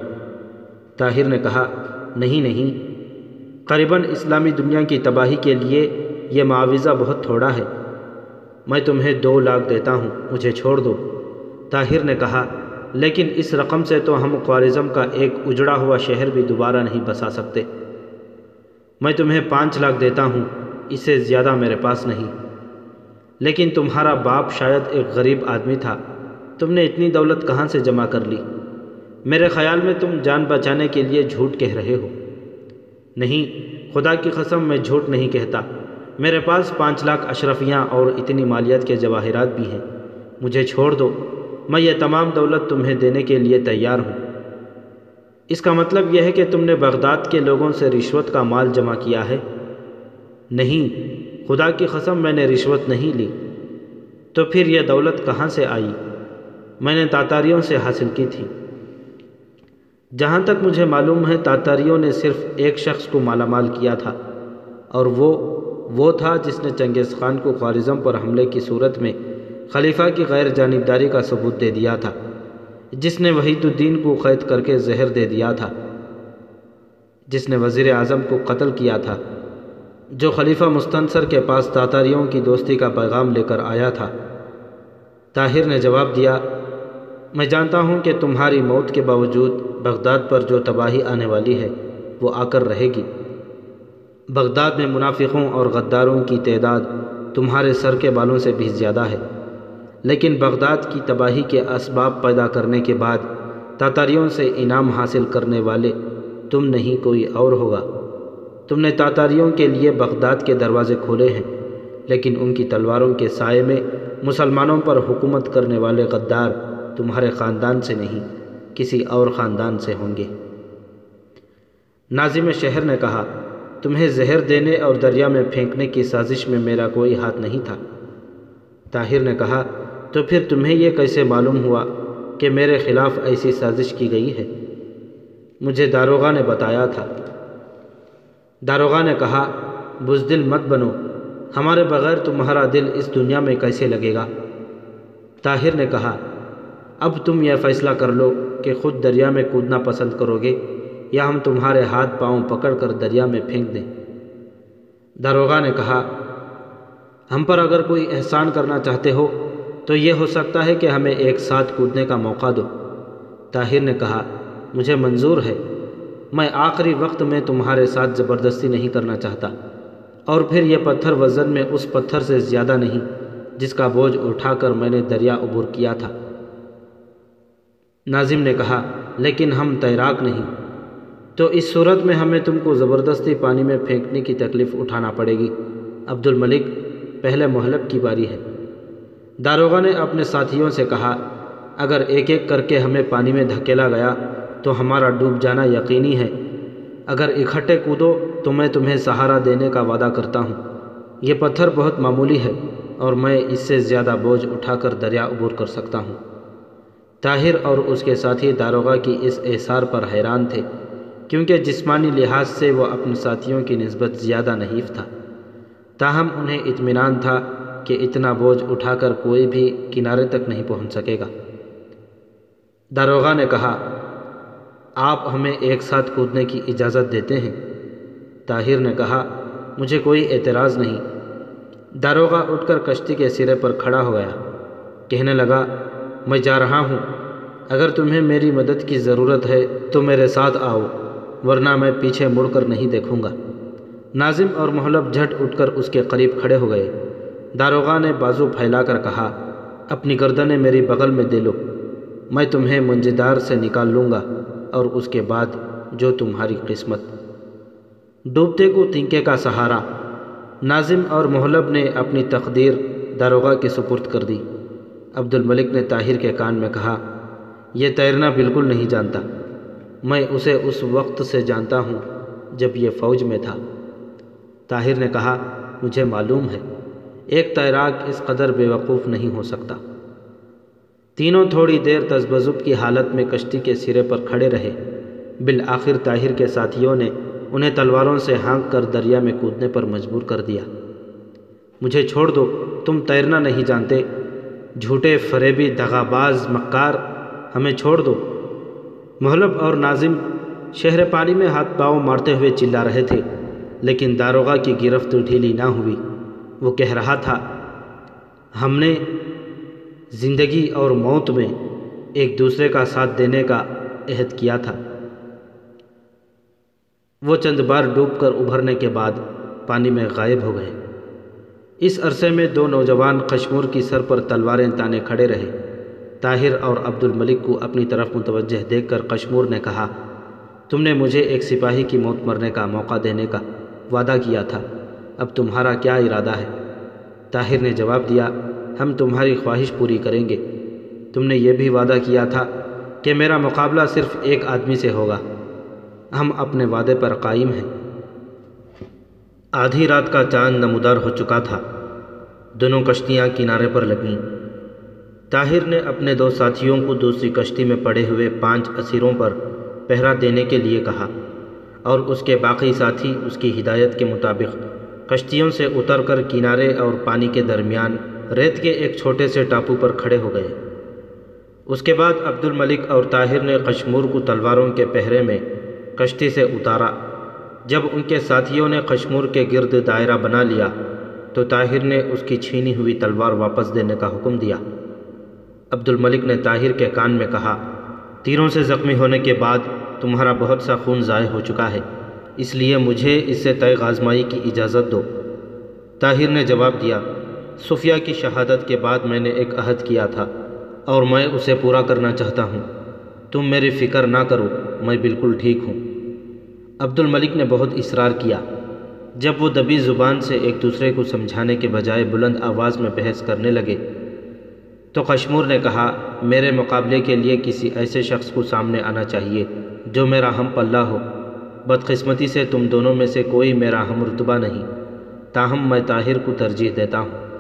طاہر نے کہا، نہیں نہیں۔ قریباً اسلامی دنیا کی تباہی کے لیے یہ معاوضہ بہت تھوڑا ہے۔ میں تمہیں دو لاکھ دیتا ہوں، مجھے چھوڑ دو۔ طاہر نے کہا، لیکن اس رقم سے تو ہم خوارزم کا ایک اجڑا ہوا شہر بھی دوبارہ نہیں بسا سکتے۔ میں تمہیں پانچ لاکھ دیتا ہوں اس سے زیادہ میرے پاس نہیں۔ لیکن تمہارا باپ شاید ایک غریب آدمی تھا۔ تم نے اتنی دولت کہاں سے جمع کر لی؟ میرے خیال میں تم جان بچانے کے لیے جھوٹ کہہ رہے ہو۔ نہیں، خدا کی قسم میں جھوٹ نہیں کہتا۔ میرے پاس پانچ لاکھ اشرفیاں اور اتنی مالیت کے جواہرات بھی ہیں۔ مجھے چھوڑ دو۔ میں یہ تمام دولت تمہیں دینے کے لیے تیار ہوں۔ اس کا مطلب یہ ہے کہ تم نے بغداد کے لوگوں سے رشوت کا مال جمع کیا ہے۔ نہیں، خدا کی قسم میں نے رشوت نہیں لی۔ تو پھر یہ دولت کہاں سے آئی؟ میں نے تاتاریوں سے حاصل کی تھی۔ جہاں تک مجھے معلوم ہے، تاتاریوں نے صرف ایک شخص کو مالا مال کیا تھا، اور وہ وہ تھا جس نے چنگیز خان کو خوارزم پر حملے کی صورت میں خلیفہ کی غیر جانبداری کا ثبوت دے دیا تھا، جس نے وحید الدین کو قید کر کے زہر دے دیا تھا، جس نے وزیر اعظم کو قتل کیا تھا، جو خلیفہ مستنصر کے پاس تاتاریوں کی دوستی کا پیغام لے کر آیا تھا۔ طاہر نے جواب دیا، میں جانتا ہوں کہ تمہاری موت کے باوجود بغداد پر جو تباہی آنے والی ہے، وہ آ کر رہے گی۔ بغداد میں منافقوں اور غداروں کی تعداد تمہارے سر کے بالوں سے بھی زیادہ ہے۔ لیکن بغداد کی تباہی کے اسباب پیدا کرنے کے بعد تاتاریوں سے انعام حاصل کرنے والے تم نہیں کوئی اور ہوگا۔ تم نے تاتاریوں کے لیے بغداد کے دروازے کھولے ہیں، لیکن ان کی تلواروں کے سائے میں مسلمانوں پر حکومت کرنے والے غدار تمہارے خاندان سے نہیں، کسی اور خاندان سے ہوں گے۔ ناظم شہر نے کہا، تمہیں زہر دینے اور دریا میں پھینکنے کی سازش میں میرا کوئی ہاتھ نہیں تھا۔ طاہر نے کہا، تو پھر تمہیں یہ کیسے معلوم ہوا کہ میرے خلاف ایسی سازش کی گئی ہے؟ مجھے داروغہ نے بتایا تھا۔ داروغہ نے کہا، بزدل مت بنو ہمارے بغیر تمہارا دل اس دنیا میں کیسے لگے گا؟ طاہر نے کہا، اب تم یہ فیصلہ کر لو کہ خود دریا میں کودنا پسند کرو گے یا ہم تمہارے ہاتھ پاؤں پکڑ کر دریا میں پھینک دیں۔ داروغہ نے کہا، ہم پر اگر کوئی احسان کرنا چاہتے ہو تو یہ ہو سکتا ہے کہ ہمیں ایک ساتھ کودنے کا موقع دو۔ طاہر نے کہا، مجھے منظور ہے، میں آخری وقت میں تمہارے ساتھ زبردستی نہیں کرنا چاہتا۔ اور پھر یہ پتھر وزن میں اس پتھر سے زیادہ نہیں، جس کا بوجھ اٹھا کر میں نے دریا عبور کیا تھا۔ ناظم نے کہا، لیکن ہم تیراک نہیں۔ تو اس صورت میں ہمیں تم کو زبردستی پانی میں پھینکنے کی تکلیف اٹھانا پڑے گی۔ عبد الملک پہلے محلب کی باری ہے۔ داروغہ نے اپنے ساتھیوں سے کہا، اگر ایک ایک کر کے ہمیں پانی میں دھکیلا گیا، تو ہمارا ڈوب جانا یقینی ہے۔ اگر اکٹھے کودو تو میں تمہیں سہارا دینے کا وعدہ کرتا ہوں۔ یہ پتھر بہت معمولی ہے اور میں اس سے زیادہ بوجھ اٹھا کر دریا عبور کر سکتا ہوں۔ طاہر اور اس کے ساتھی داروغہ کی اس احسار پر حیران تھے، کیونکہ جسمانی لحاظ سے وہ اپنے ساتھیوں کی نسبت زیادہ نحیف تھا۔ تاہم، انہیں اطمینان تھا کہ اتنا بوجھ اٹھا کر کوئی بھی کنارے تک نہیں پہنچ سکے گا۔ داروغہ نے کہا، آپ ہمیں ایک ساتھ کودنے کی اجازت دیتے ہیں۔ طاہر نے کہا، مجھے کوئی اعتراض نہیں۔ داروغہ اٹھ کر کشتی کے سرے پر کھڑا ہو گیا۔ کہنے لگا، میں جا رہا ہوں۔ اگر تمہیں میری مدد کی ضرورت ہے تو میرے ساتھ آؤ، ورنہ میں پیچھے مڑ کر نہیں دیکھوں گا۔ ناظم اور محلب جھٹ اٹھ کر اس کے قریب کھڑے ہو گئے۔ داروغہ نے بازو پھیلا کر کہا، اپنی گردنیں میری بغل میں دے لو، میں تمہیں منجدار سے نکال لوں گا اور اس کے بعد جو تمہاری قسمت۔ ڈوبتے کو تنکے کا سہارا۔ ناظم اور محلب نے اپنی تقدیر داروغہ کے سپرد کر دی۔ عبد الملک نے طاہر کے کان میں کہا، یہ تیرنا بالکل نہیں جانتا۔ میں اسے اس وقت سے جانتا ہوں جب یہ فوج میں تھا۔ طاہر نے کہا، مجھے معلوم ہے، ایک تیراک اس قدر بے وقوف نہیں ہو سکتا۔ تینوں تھوڑی دیر تزبزب کی حالت میں کشتی کے سرے پر کھڑے رہے۔ بالآخر طاہر کے ساتھیوں نے انہیں تلواروں سے ہانک کر دریا میں کودنے پر مجبور کر دیا۔ مجھے چھوڑ دو، تم تیرنا نہیں جانتے۔ جھوٹے فریبی دغاباز مکار، ہمیں چھوڑ دو۔ محلب اور ناظم شہر پانی میں ہاتھ پاؤں مارتے ہوئے چلا رہے تھے، لیکن داروغہ کی گرفت ڈھیلی نہ ہوئی۔ وہ کہہ رہا تھا، ہم نے زندگی اور موت میں ایک دوسرے کا ساتھ دینے کا عہد کیا تھا۔ وہ چند بار ڈوب کر ابھرنے کے بعد پانی میں غائب ہو گئے۔ اس عرصے میں دو نوجوان کشمور کی سر پر تلواریں تانے کھڑے رہے۔ طاہر اور عبد الملک کو اپنی طرف متوجہ دیکھ کر کشمور نے کہا، تم نے مجھے ایک سپاہی کی موت مرنے کا موقع دینے کا وعدہ کیا تھا، اب تمہارا کیا ارادہ ہے؟ طاہر نے جواب دیا، ہم تمہاری خواہش پوری کریں گے۔ تم نے یہ بھی وعدہ کیا تھا کہ میرا مقابلہ صرف ایک آدمی سے ہوگا۔ ہم اپنے وعدے پر قائم ہیں۔ آدھی رات کا چاند نمودار ہو چکا تھا۔ دونوں کشتیاں کنارے پر لگیں۔ طاہر نے اپنے دو ساتھیوں کو دوسری کشتی میں پڑے ہوئے پانچ اسیروں پر پہرا دینے کے لیے کہا اور اس کے باقی ساتھی اس کی ہدایت کے مطابق کشتیوں سے اتر کر کنارے اور پانی کے درمیان ریت کے ایک چھوٹے سے ٹاپو پر کھڑے ہو گئے۔ اس کے بعد عبد الملک اور طاہر نے کشمور کو تلواروں کے پہرے میں کشتی سے اتارا۔ جب ان کے ساتھیوں نے کشمور کے گرد دائرہ بنا لیا، تو طاہر نے اس کی چھینی ہوئی تلوار واپس دینے کا حکم دیا۔ عبد الملک نے طاہر کے کان میں کہا، تیروں سے زخمی ہونے کے بعد تمہارا بہت سا خون ضائع ہو چکا ہے، اس لیے مجھے اس سے طے غازمائی کی اجازت دو۔ طاہر نے جواب دیا صفیہ کی شہادت کے بعد میں نے ایک عہد کیا تھا اور میں اسے پورا کرنا چاہتا ہوں۔ تم میری فکر نہ کرو۔ میں بالکل ٹھیک ہوں۔ عبد الملک نے بہت اصرار کیا۔ جب وہ دبی زبان سے ایک دوسرے کو سمجھانے کے بجائے بلند آواز میں بحث کرنے لگے، تو کشمور نے کہا، میرے مقابلے کے لیے کسی ایسے شخص کو سامنے آنا چاہیے جو میرا ہم پلہ ہو۔ بدقسمتی سے تم دونوں میں سے کوئی میرا ہم رتبہ نہیں۔ تاہم، میں طاہر کو ترجیح دیتا ہوں۔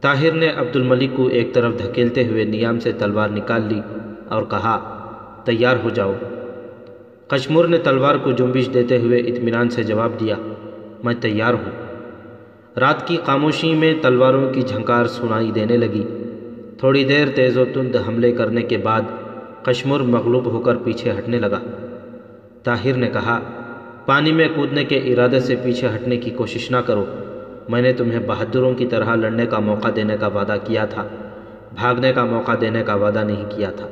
طاہر نے عبد الملک کو ایک طرف دھکیلتے ہوئے نیام سے تلوار نکال لی اور کہا، تیار ہو جاؤ۔ کشمور نے تلوار کو جنبش دیتے ہوئے اطمینان سے جواب دیا، میں تیار ہوں رات کی خاموشی میں تلواروں کی جھنکار سنائی دینے لگی۔ تھوڑی دیر تیز و تند حملے کرنے کے بعد کشمور مغلوب ہو کر پیچھے ہٹنے لگا۔ طاہر نے کہا، پانی میں کودنے کے ارادے سے پیچھے ہٹنے کی کوشش نہ کرو۔ میں نے تمہیں بہادروں کی طرح لڑنے کا موقع دینے کا وعدہ کیا تھا۔ بھاگنے کا موقع دینے کا وعدہ نہیں کیا تھا۔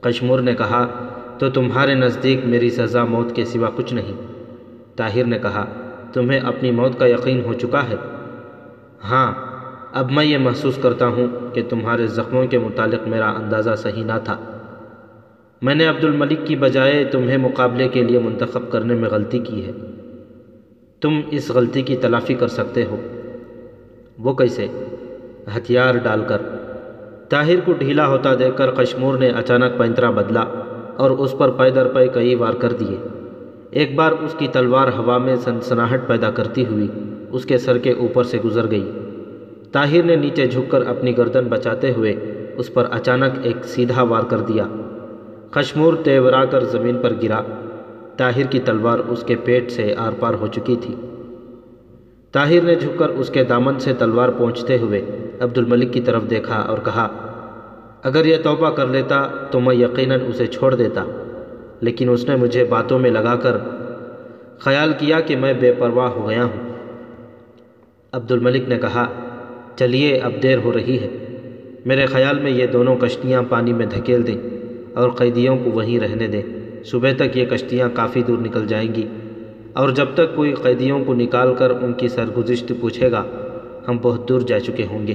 کشمور نے کہا تو تمہارے نزدیک میری سزا موت کے سوا کچھ نہیں۔ طاہر نے کہا، تمہیں اپنی موت کا یقین ہو چکا ہے؟ ہاں اب میں یہ محسوس کرتا ہوں کہ تمہارے زخموں کے متعلق میرا اندازہ صحیح نہ تھا۔ میں نے عبد الملک کی بجائے تمہیں مقابلے کے لیے منتخب کرنے میں غلطی کی ہے۔ تم اس غلطی کی تلافی کر سکتے ہو۔ وہ کیسے؟ ہتھیار ڈال کر۔ طاہر کو ڈھیلا ہوتا دیکھ کر کشمور نے اچانک پینترا بدلا۔ اور اس پر پے در پے کئی وار کر دیے۔ ایک بار اس کی تلوار ہوا میں سنسناہٹ پیدا کرتی ہوئی اس کے سر کے اوپر سے گزر گئی۔ طاہر نے نیچے جھک کر اپنی گردن بچاتے ہوئے اس پر اچانک ایک سیدھا وار کر دیا۔ کشمور تیورا کر زمین پر گرا۔ طاہر کی تلوار اس کے پیٹ سے آر پار ہو چکی تھی۔ طاہر نے جھک کر اس کے دامن سے تلوار پہنچتے ہوئے عبد الملک کی طرف دیکھا اور کہا اگر یہ توبہ کر لیتا تو میں یقیناً اسے چھوڑ دیتا، لیکن اس نے مجھے باتوں میں لگا کر خیال کیا کہ میں بے پرواہ ہو گیا ہوں۔ عبد الملک نے کہا، چلیے، اب دیر ہو رہی ہے۔ میرے خیال میں یہ دونوں کشتیاں پانی میں دھکیل دیں اور قیدیوں کو وہیں رہنے دیں۔ صبح تک یہ کشتیاں کافی دور نکل جائیں گی۔ اور جب تک کوئی قیدیوں کو نکال کر ان کی سرگزشت پوچھے گا، ہم بہت دور جا چکے ہوں گے۔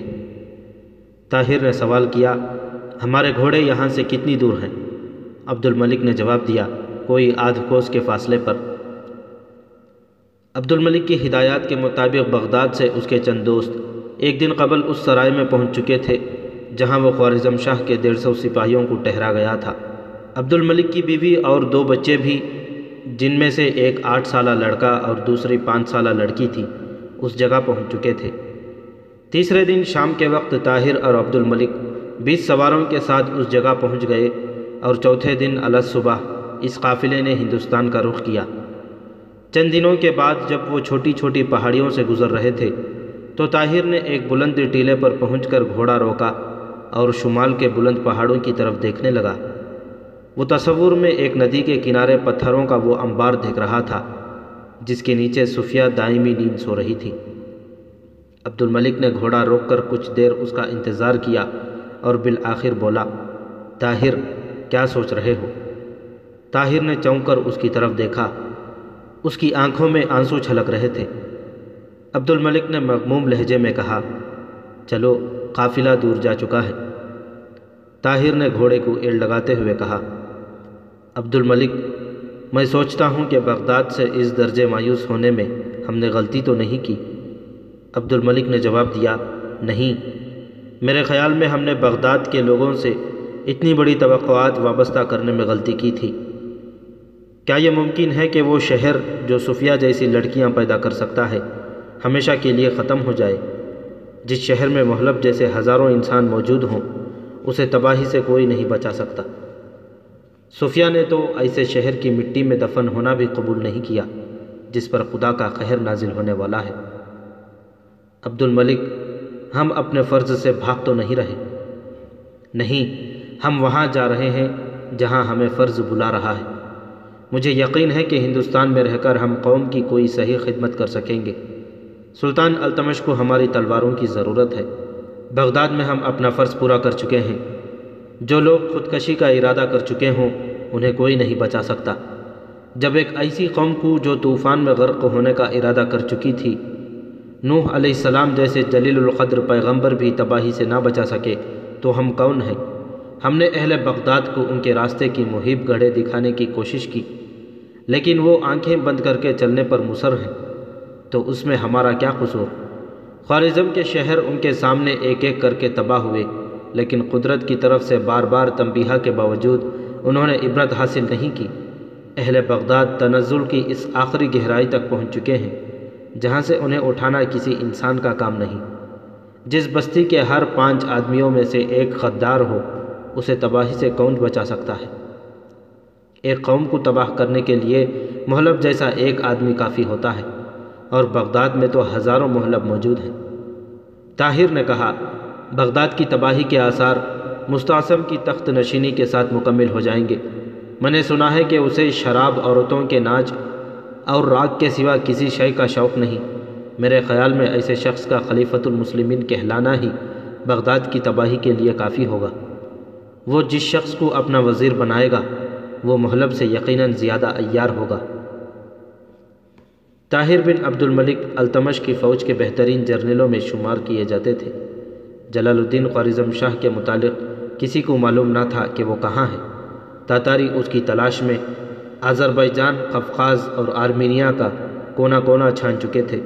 طاہر نے سوال کیا ہمارے گھوڑے یہاں سے کتنی دور ہیں؟ عبد الملک نے جواب دیا، کوئی آدھ کوس کے فاصلے پر۔ عبد الملک کی ہدایات کے مطابق بغداد سے اس کے چند دوست ایک دن قبل اس سرائے میں پہنچ چکے تھے، جہاں وہ خوارزم شاہ کے ڈیڑھ سو سپاہیوں کو ٹہرا گیا تھا۔ عبد الملک کی بیوی اور دو بچے بھی، جن میں سے ایک آٹھ سالہ لڑکا اور دوسری پانچ سالہ لڑکی تھی، اس جگہ پہنچ چکے تھے۔ تیسرے دن شام کے وقت طاہر اور عبد الملک بیس سواروں کے ساتھ اس جگہ پہنچ گئے اور چوتھے دن الگ صبح اس قافلے نے ہندوستان کا رخ کیا۔ چند دنوں کے بعد جب وہ چھوٹی چھوٹی پہاڑیوں سے گزر رہے تھے، تو طاہر نے ایک بلند ٹیلے پر پہنچ کر گھوڑا روکا اور شمال کے بلند پہاڑوں کی طرف دیکھنے لگا۔ وہ تصور میں ایک ندی کے کنارے پتھروں کا وہ انبار دیکھ رہا تھا، جس کے نیچے صفیہ دائمی نیند سو رہی تھی۔ عبد الملک نے گھوڑا روک کر کچھ دیر اس کا انتظار کیا اور بالآخر بولا، طاہر، کیا سوچ رہے ہو؟ طاہر نے چونک کر اس کی طرف دیکھا۔ اس کی آنکھوں میں آنسو چھلک رہے تھے۔ عبد الملک نے مغموم لہجے میں کہا، چلو، قافلہ دور جا چکا ہے. طاہر نے گھوڑے کو ایڑ لگاتے ہوئے کہا عبد الملک میں سوچتا ہوں کہ بغداد سے اس درجے مایوس ہونے میں ہم نے غلطی تو نہیں کی؟ عبد الملک نے جواب دیا، نہیں میرے خیال میں ہم نے بغداد کے لوگوں سے اتنی بڑی توقعات وابستہ کرنے میں غلطی کی تھی۔ کیا یہ ممکن ہے کہ وہ شہر جو صفیہ جیسی لڑکیاں پیدا کر سکتا ہے، ہمیشہ کے لیے ختم ہو جائے؟ جس شہر میں محلب جیسے ہزاروں انسان موجود ہوں، اسے تباہی سے کوئی نہیں بچا سکتا۔ صفیہ نے تو ایسے شہر کی مٹی میں دفن ہونا بھی قبول نہیں کیا، جس پر خدا کا قہر نازل ہونے والا ہے۔ عبد الملک ہم اپنے فرض سے بھاگ تو نہیں رہے۔ نہیں، ہم وہاں جا رہے ہیں جہاں ہمیں فرض بلا رہا ہے۔ مجھے یقین ہے کہ ہندوستان میں رہ کر ہم قوم کی کوئی صحیح خدمت کر سکیں گے۔ سلطان التمش کو ہماری تلواروں کی ضرورت ہے۔ بغداد میں ہم اپنا فرض پورا کر چکے ہیں۔ جو لوگ خودکشی کا ارادہ کر چکے ہوں، انہیں کوئی نہیں بچا سکتا۔ جب ایک ایسی قوم کو جو طوفان میں غرق ہونے کا ارادہ کر چکی تھی نوح علیہ السلام جیسے جلیل القدر پیغمبر بھی تباہی سے نہ بچا سکے تو ہم کون ہیں؟ ہم نے اہل بغداد کو ان کے راستے کی محیب گڑھے دکھانے کی کوشش کی، لیکن وہ آنکھیں بند کر کے چلنے پر مصر ہیں۔ تو اس میں ہمارا کیا قصور؟ خوارزم کے شہر ان کے سامنے ایک ایک کر کے تباہ ہوئے، لیکن قدرت کی طرف سے بار بار تنبیہ کے باوجود انہوں نے عبرت حاصل نہیں کی۔ اہل بغداد تنزل کی اس آخری گہرائی تک پہنچ چکے ہیں۔ جہاں سے انہیں اٹھانا کسی انسان کا کام نہیں۔ جس بستی کے ہر پانچ آدمیوں میں سے ایک خدار ہو، اسے تباہی سے کون بچا سکتا ہے؟ ایک قوم کو تباہ کرنے کے لیے محلب جیسا ایک آدمی کافی ہوتا ہے، اور بغداد میں تو ہزاروں محلب موجود ہیں۔ طاہر نے کہا، بغداد کی تباہی کے آثار مستعصم کی تخت نشینی کے ساتھ مکمل ہو جائیں گے۔ میں نے سنا ہے کہ اسے شراب عورتوں کے ناچ اور راگ کے سوا کسی شے کا شوق نہیں۔ میرے خیال میں ایسے شخص کا خلیفۃ المسلمین کہلانا ہی بغداد کی تباہی کے لیے کافی ہوگا۔ وہ جس شخص کو اپنا وزیر بنائے گا، وہ محلب سے یقیناً زیادہ ایار ہوگا۔ طاہر بن عبد الملک التمش کی فوج کے بہترین جرنیلوں میں شمار کیے جاتے تھے۔ جلال الدین خوارزم شاہ کے متعلق کسی کو معلوم نہ تھا کہ وہ کہاں ہے تاتاری اس کی تلاش میں آذربائیجان، قفقاز اور آرمینیا کا کونا کونا چھان چکے تھے۔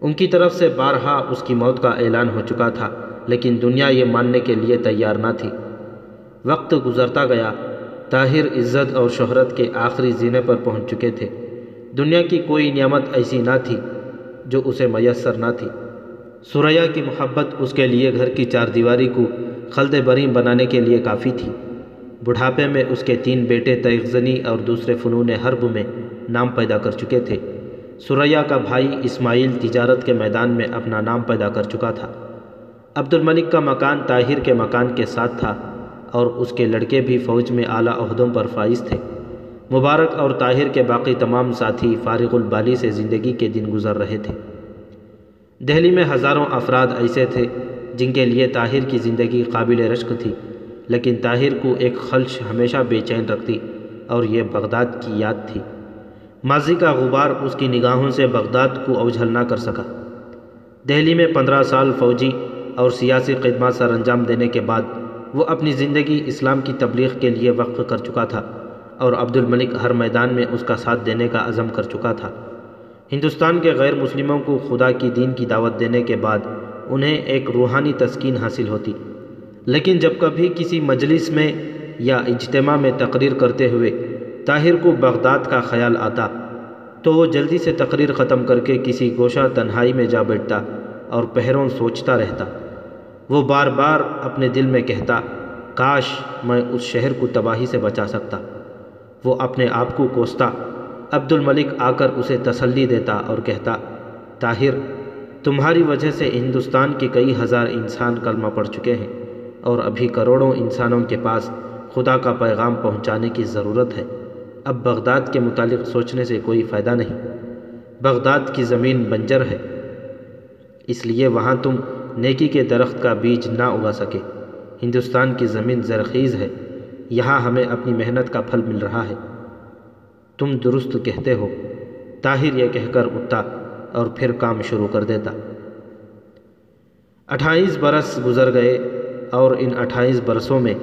ان کی طرف سے بارہا اس کی موت کا اعلان ہو چکا تھا، لیکن دنیا یہ ماننے کے لیے تیار نہ تھی۔ وقت گزرتا گیا، طاہر، عزت اور شہرت کے آخری زینے پر پہنچ چکے تھے۔ دنیا کی کوئی نعمت ایسی نہ تھی جو اسے میسر نہ تھی۔ سریا کی محبت اس کے لیے گھر کی چار دیواری کو خلد بریم بنانے کے لیے کافی تھی۔ بڑھاپے میں اس کے تین بیٹے تیغزنی اور دوسرے فنون حرب میں نام پیدا کر چکے تھے۔ سریا کا بھائی اسماعیل تجارت کے میدان میں اپنا نام پیدا کر چکا تھا۔ عبد الملک کا مکان طاہر کے مکان کے ساتھ تھا اور اس کے لڑکے بھی فوج میں اعلیٰ عہدوں پر فائز تھے۔ مبارک اور طاہر کے باقی تمام ساتھی فارغ البالی سے زندگی کے دن گزر رہے تھے۔ دہلی میں ہزاروں افراد ایسے تھے جن کے لیے طاہر کی زندگی قابل رشک تھی۔ لیکن طاہر کو ایک خلش ہمیشہ بے چین رکھتی اور یہ بغداد کی یاد تھی۔ ماضی کا غبار اس کی نگاہوں سے بغداد کو اوجھل نہ کر سکا۔ دہلی میں پندرہ سال فوجی اور سیاسی خدمات سر انجام دینے کے بعد وہ اپنی زندگی اسلام کی تبلیغ کے لیے وقف کر چکا تھا اور عبد الملک ہر میدان میں اس کا ساتھ دینے کا عزم کر چکا تھا۔ ہندوستان کے غیر مسلموں کو خدا کی دین کی دعوت دینے کے بعد انہیں ایک روحانی تسکین حاصل ہوتی۔ لیکن جب کبھی کسی مجلس میں یا اجتماع میں تقریر کرتے ہوئے طاہر کو بغداد کا خیال آتا تو وہ جلدی سے تقریر ختم کر کے کسی گوشہ تنہائی میں جا بیٹھتا اور پہروں سوچتا رہتا۔ وہ بار بار اپنے دل میں کہتا، کاش میں اس شہر کو تباہی سے بچا سکتا۔ وہ اپنے آپ کو کوستا۔ عبد الملک آ کر اسے تسلی دیتا اور کہتا، طاہر، تمہاری وجہ سے ہندوستان کے کئی ہزار انسان کلمہ پڑھ چکے ہیں۔ اور ابھی کروڑوں انسانوں کے پاس خدا کا پیغام پہنچانے کی ضرورت ہے۔ اب بغداد کے متعلق سوچنے سے کوئی فائدہ نہیں۔ بغداد کی زمین بنجر ہے۔ اس لیے وہاں تم نیکی کے درخت کا بیج نہ اگا سکے۔ ہندوستان کی زمین زرخیز ہے۔ یہاں ہمیں اپنی محنت کا پھل مل رہا ہے۔ تم درست کہتے ہو۔ طاہر یہ کہہ کر اٹھتا اور پھر کام شروع کر دیتا۔ اٹھائیس برس گزر گئے۔ اور ان اٹھائیس برسوں میں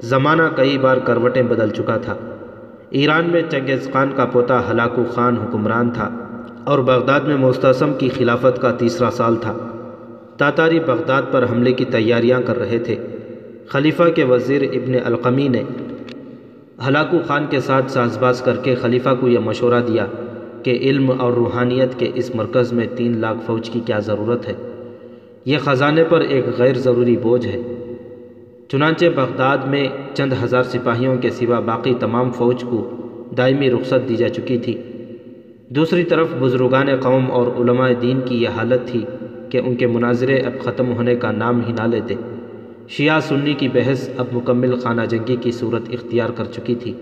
زمانہ کئی بار کروٹیں بدل چکا تھا۔ ایران میں چنگیز خان کا پوتا ہلاکو خان حکمران تھا اور بغداد میں مستعصم کی خلافت کا تیسرا سال تھا۔ تاتاری بغداد پر حملے کی تیاریاں کر رہے تھے۔ خلیفہ کے وزیر ابن القمی نے ہلاکو خان کے ساتھ ساز باز کر کے خلیفہ کو یہ مشورہ دیا کہ علم اور روحانیت کے اس مرکز میں تین لاکھ فوج کی کیا ضرورت ہے۔ یہ خزانے پر ایک غیر ضروری بوجھ ہے۔ چنانچہ بغداد میں چند ہزار سپاہیوں کے سوا باقی تمام فوج کو دائمی رخصت دی جا چکی تھی۔ دوسری طرف بزرگان قوم اور علماء دین کی یہ حالت تھی کہ ان کے مناظرے اب ختم ہونے کا نام ہی نہ لیتے۔ شیعہ سنی کی بحث اب مکمل خانہ جنگی کی صورت اختیار کر چکی تھی۔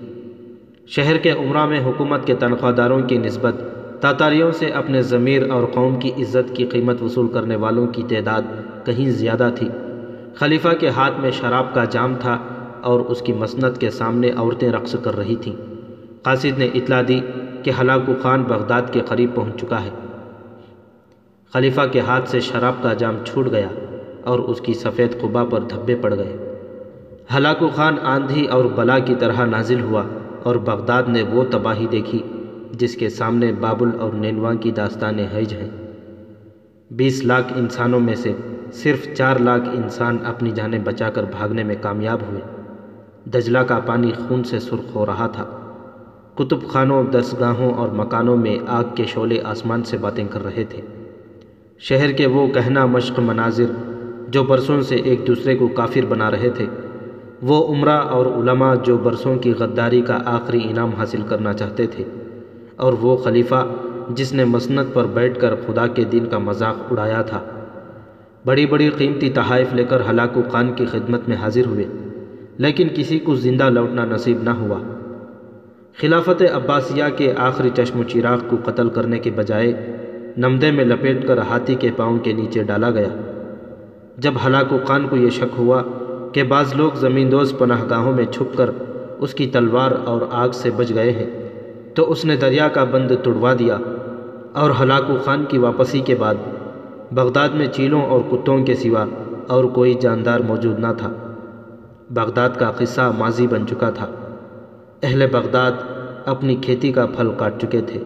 شہر کے عمرہ میں حکومت کے تنخواہ داروں کی نسبت تاتاریوں سے اپنے ضمیر اور قوم کی عزت کی قیمت وصول کرنے والوں کی تعداد کہیں زیادہ تھی۔ خلیفہ کے ہاتھ میں شراب کا جام تھا اور اس کی مسنت کے سامنے عورتیں رقص کر رہی تھیں۔ قاصد نے اطلاع دی کہ ہلاکو خان بغداد کے قریب پہنچ چکا ہے۔ خلیفہ کے ہاتھ سے شراب کا جام چھوٹ گیا اور اس کی سفید قبا پر دھبے پڑ گئے۔ ہلاکو خان آندھی اور بلا کی طرح نازل ہوا اور بغداد نے وہ تباہی دیکھی جس کے سامنے بابل اور نینوا کی داستانیں حیج ہیں۔ بیس لاکھ انسانوں میں سے صرف چار لاکھ انسان اپنی جانیں بچا کر بھاگنے میں کامیاب ہوئے۔ دجلہ کا پانی خون سے سرخ ہو رہا تھا۔ کتب خانوں، درسگاہوں اور مکانوں میں آگ کے شعلے آسمان سے باتیں کر رہے تھے۔ شہر کے وہ کہنا مشق مناظر جو برسوں سے ایک دوسرے کو کافر بنا رہے تھے۔ وہ عمرہ اور علماء جو برسوں کی غداری کا آخری انعام حاصل کرنا چاہتے تھے۔ اور وہ خلیفہ جس نے مسنت پر بیٹھ کر خدا کے دین کا مذاق اڑایا تھا۔ بڑی بڑی قیمتی تحائف لے کر ہلاکو خان کی خدمت میں حاضر ہوئے، لیکن کسی کو زندہ لوٹنا نصیب نہ ہوا۔ خلافت عباسیہ کے آخری چشم و چراغ کو قتل کرنے کے بجائے نمدے میں لپیٹ کر ہاتھی کے پاؤں کے نیچے ڈالا گیا۔ جب ہلاکو خان کو یہ شک ہوا کہ بعض لوگ زمین دوز پناہ گاہوں میں چھپ کر اس کی تلوار اور آگ سے بچ گئے ہیں تو اس نے دریا کا بند توڑوا دیا اور ہلاکو خان کی واپسی کے بعد بغداد میں چیلوں اور کتوں کے سوا اور کوئی جاندار موجود نہ تھا۔ بغداد کا قصہ ماضی بن چکا تھا۔ اہل بغداد اپنی کھیتی کا پھل کاٹ چکے تھے۔